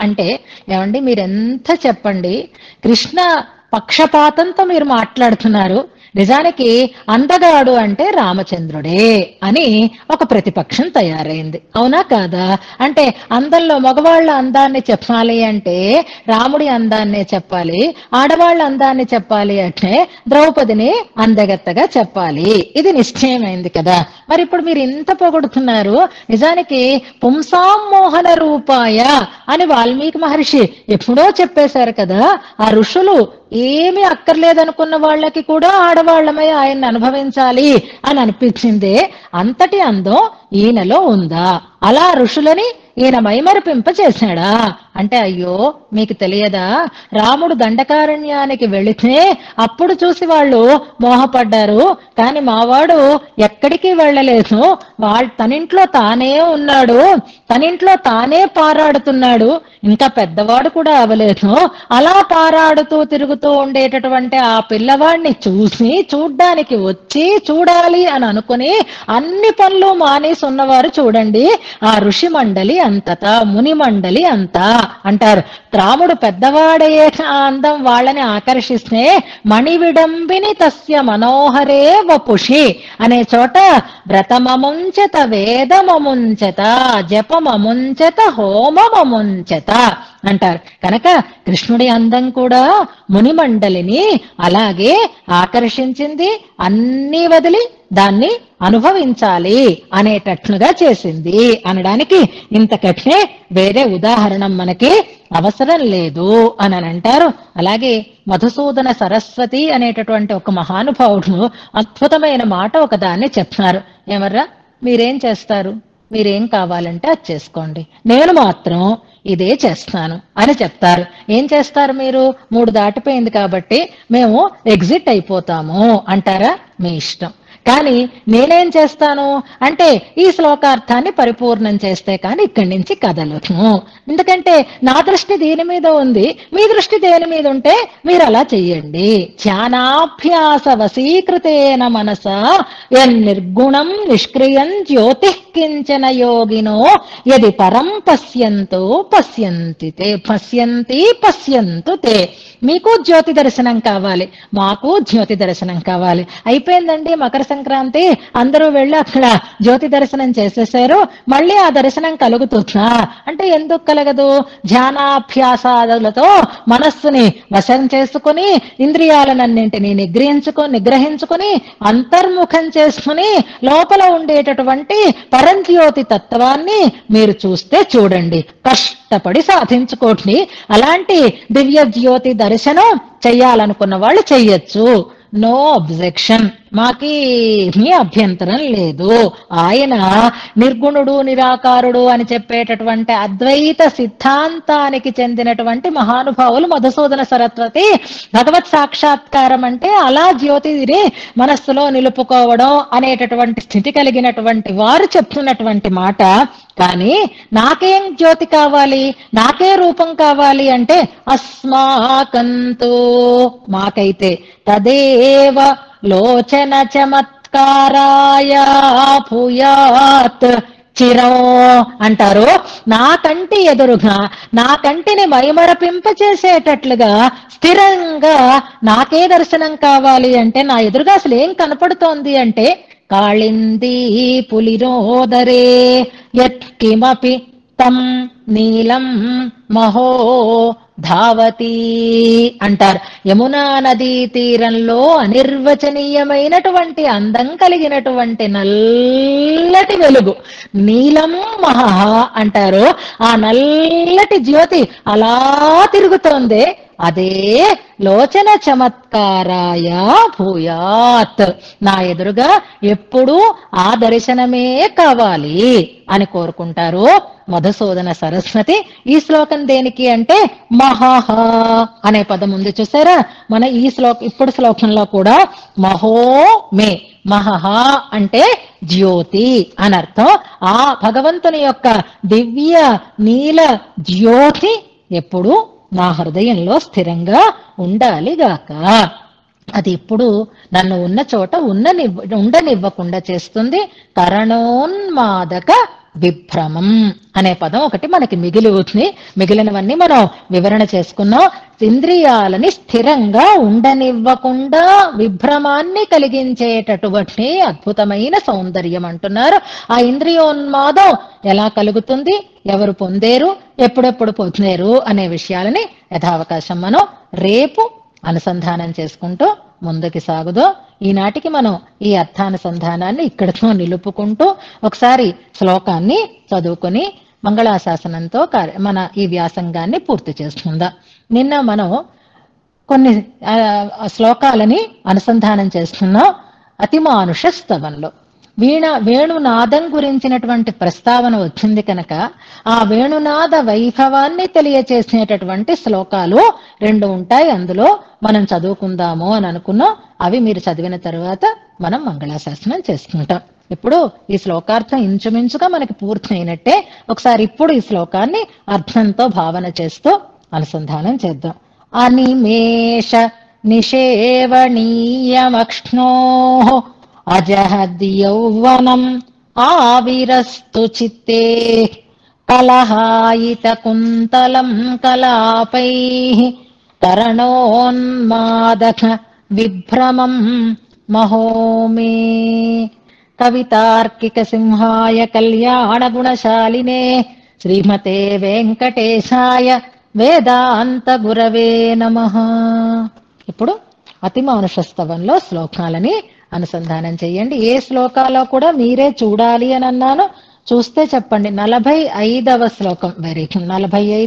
అంటే ఏమండి మీరెంత చెప్పండి? కృష్ణ పక్షపాతంతో మీరు మాట్లాడుతున్నారు. నిజానికి అందగాడు అంటే రామచంద్రుడే అని ఒక ప్రతిపక్షం తయారైంది. అవునా కాదా? అంటే అందంలో మగవాళ్ళ అందాన్ని చెప్పాలి అంటే రాముడి అందాన్నే చెప్పాలి ఆడవాళ్ళ అందాన్ని చెప్పాలి అంటే ద్రౌపదిని అందగత్తగా చెప్పాలి. ఇది నిశ్చయమైంది కదా. మరి ఇప్పుడు మీరు ఇంత పొగుడుతున్నారు. నిజానికి పుంసామోహన రూపాయ అని వాల్మీకి మహర్షి ఎప్పుడో చెప్పేశారు కదా ఆ ఋషులు ఏమి అక్కర్లేదనుకున్న వాళ్ళకి కూడా ఆడవాళ్ళమై ఆయన్ని అనుభవించాలి అని అనిపించిందే. అంతటి అందం ఈయనలో ఉందా? అలా ఋషులని ఈయన మైమరిపింప చేశాడా అంటే అయ్యో మీకు తెలియదా? రాముడు దండకారణ్యానికి వెళితే అప్పుడు చూసి వాళ్ళు మోహపడ్డారు. కానీ మావాడు ఎక్కడికి వెళ్ళలేదు. వాళ్ళ తనింట్లో తానే ఉన్నాడు. తనింట్లో తానే పారాడుతున్నాడు. ఇంకా పెద్దవాడు కూడా అవలేదు అలా పారాడుతూ తిరుగుతూ ఉండేటటువంటి ఆ పిల్లవాడిని చూసి చూడ్డానికి వచ్చి చూడాలి అని అనుకుని అన్ని పనులు మానేసి ఉన్నవారు చూడండి. ఆ ఋషి మండలి అంతత మునిమండలి అంతా అంటారు. రాముడు పెద్దవాడయ్యే అందం వాళ్ళని ఆకర్షిస్తే మణివిడంబిని తస్య మనోహరే వపుషి అనే చోట వ్రతమముంచత వేదమముంచత జపమముంచత హోమమముంచత అంటారు. కనుక కృష్ణుడి అందం కూడా మునిమండలిని అలాగే ఆకర్షించింది అన్నీ వదిలి దాన్ని అనుభవించాలి అనేటట్లుగా చేసింది అనడానికి ఇంతకంటే వేరే ఉదాహరణ మనకి అవసరం లేదు అని అంటారు అలాగే మధుసూదన సరస్వతి అనేటటువంటి ఒక మహానుభావుడు అద్భుతమైన మాట ఒకదాన్ని చెప్తున్నారు ఏమర్రా? మీరేం చేస్తారు? మీరేం కావాలంటే అది చేసుకోండి. నేను మాత్రం ఇదే చేస్తాను అని చెప్తారు. ఏం చేస్తారు మీరు? మూడు దాటిపోయింది కాబట్టి మేము ఎగ్జిట్ అయిపోతాము అంటారా మీ ఇష్టం. కానీ నేనేం చేస్తాను? అంటే ఈ శ్లోకార్థాన్ని పరిపూర్ణం చేస్తే కానీ ఇక్కడి నుంచి కదలను. ఎందుకంటే నా దృష్టి దీని మీద ఉంది. మీ దృష్టి దేని మీద ఉంటే మీరు అలా చెయ్యండి. ధ్యానాభ్యాస వశీకృతేన మనస నిర్గుణం నిష్క్రియం జ్యోతి కించన యోగినో యది పరం పశ్యంతో పశ్యంతి తే పశ్యంతి పశ్యంతు తే. మీకు జ్యోతి దర్శనం కావాలి. మాకు జ్యోతి దర్శనం కావాలి. అయిపోయిందండి మకర సంక్రాంతి అందరూ వెళ్ళి అక్కడ జ్యోతి దర్శనం చేసేసారు. మళ్ళీ ఆ దర్శనం కలుగుతుందా అంటే ఎందుకు కలగదు? ధ్యానాభ్యాసాదులతో మనస్సుని వశం చేసుకుని ఇంద్రియాలనన్నింటినీ నిగ్రహించుకొని నిగ్రహించుకుని అంతర్ముఖం చేసుకుని లోపల ఉండేటటువంటి పరంజ్యోతి తత్వాన్ని మీరు చూస్తే చూడండి. కష్టపడి సాధించుకోండి. అలాంటి దివ్య జ్యోతి దర్శనం చెయ్యాలనుకున్న వాళ్ళు చెయ్యొచ్చు. No objection. మాకేమీ అభ్యంతరం లేదు. ఆయన నిర్గుణుడు నిరాకారుడు అని చెప్పేటటువంటి అద్వైత సిద్ధాంతానికి చెందినటువంటి మహానుభావులు మధుసూదన సరస్వతి భగవత్ సాక్షాత్కారం అంటే అలా జ్యోతిని మనస్సులో నిలుపుకోవడం అనేటటువంటి స్థితి కలిగినటువంటి వారు చెప్తున్నటువంటి మాట. కానీ నాకేం జ్యోతి కావాలి? నాకే రూపం కావాలి అంటే అస్మాకంతో మాకైతే తదేవ లోచన చమత్కారాయ భూయాత్ చిరం అంటారు. నా కంటి ఎదురుగా నా కంటిని మైమరపింప చేసేటట్లుగా స్థిరంగా నాకే దర్శనం కావాలి అంటే నా ఎదురుగా అసలు ఏం కనపడుతోంది అంటే కాళింది పులిరోదరే యత్కిమపి తం నీలం మహో ధావతి అంటారు. యమునా నదీ తీరంలో అనిర్వచనీయమైనటువంటి అందం కలిగినటువంటి నల్లటి వెలుగు. నీలం మహా అంటారు. ఆ నల్లటి జ్యోతి అలా తిరుగుతోంది. అదే లోచన చమత్కారాయ భూయాత్. నా ఎదురుగా ఎప్పుడూ ఆ దర్శనమే కావాలి అని కోరుకుంటారు మధుసూదన సరస్వతి. ఈ శ్లోకం దేనికి అంటే మహాహ అనే పదం ఉంది చూసారా? మన ఈ శ్లోక ఇప్పుడు శ్లోకంలో కూడా మహో మే మహహ అంటే జ్యోతి అని అర్థం. ఆ భగవంతుని యొక్క దివ్య నీల జ్యోతి ఎప్పుడు నా హృదయంలో స్థిరంగా ఉండాలి గాక. అది ఇప్పుడు నన్ను ఉన్న చోట ఉన్న ఉండనివ్వకుండా చేస్తుంది కరణోన్మాదక విభ్రమం అనే పదం ఒకటి మనకి మిగిలి ఉంది మిగిలినవన్నీ మనం వివరణ చేసుకున్నాం. ఇంద్రియాలని స్థిరంగా ఉండనివ్వకుండా విభ్రమాన్ని కలిగించేటటువంటి అద్భుతమైన సౌందర్యం అంటున్నారు. ఆ ఇంద్రియోన్మాదం ఎలా కలుగుతుంది? ఎవరు పొందేరు? ఎప్పుడెప్పుడు పొందేరు అనే విషయాలని యథావకాశం మనం రేపు అనుసంధానం చేసుకుంటూ ముందుకు సాగుదో. ఈనాటికి మనం ఈ అర్థానుసంధానాన్ని ఇక్కడితో నిలుపుకుంటూ ఒకసారి శ్లోకాన్ని చదువుకొని మంగళాశాసనంతో మన ఈ వ్యాసంగాన్ని పూర్తి చేసుకుందాం. నిన్న మనం కొన్ని శ్లోకాలని అనుసంధానం చేస్తున్నాం అతిమానుష స్తవంలో. వీణ వేణునాదం గురించినటువంటి ప్రస్తావన వచ్చింది కనుక ఆ వేణునాద వైభవాన్ని తెలియచేసేటటువంటి శ్లోకాలు రెండు ఉంటాయి. అందులో మనం చదువుకుందాము అని అనుకున్నాం. అవి మీరు చదివిన తర్వాత మనం మంగళాశాసనం చేసుకుంటాం. ఇప్పుడు ఈ శ్లోకార్థం ఇంచుమించుగా మనకి పూర్తయినట్టే. ఒకసారి ఇప్పుడు ఈ శ్లోకాన్ని అర్థంతో భావన చేస్తూ అనుసంధానం చేద్దాం. అనిమేష నిషేవణీయమక్ష్ణో అజహద్యౌవనం ఆవిరస్తు చిత్తే కలహాయిత కుంతలం కలాపై కరణోన్మాదక విభ్రమం మహోమే కవితార్కిక సింహాయ కళ్యాణ గుణశాలినే శ్రీమతే వెంకటేశాయ వేదాంత గురవే నమ. ఇప్పుడు అతిమానుషస్తవంలో శ్లోకాలని అనుసంధానం చేయండి. ఏ శ్లోకాలో కూడా మీరే చూడాలి అని అన్నాను. చూస్తే చెప్పండి. నలభై ఐదవ శ్లోకం. వెరీ నలభై ఐదు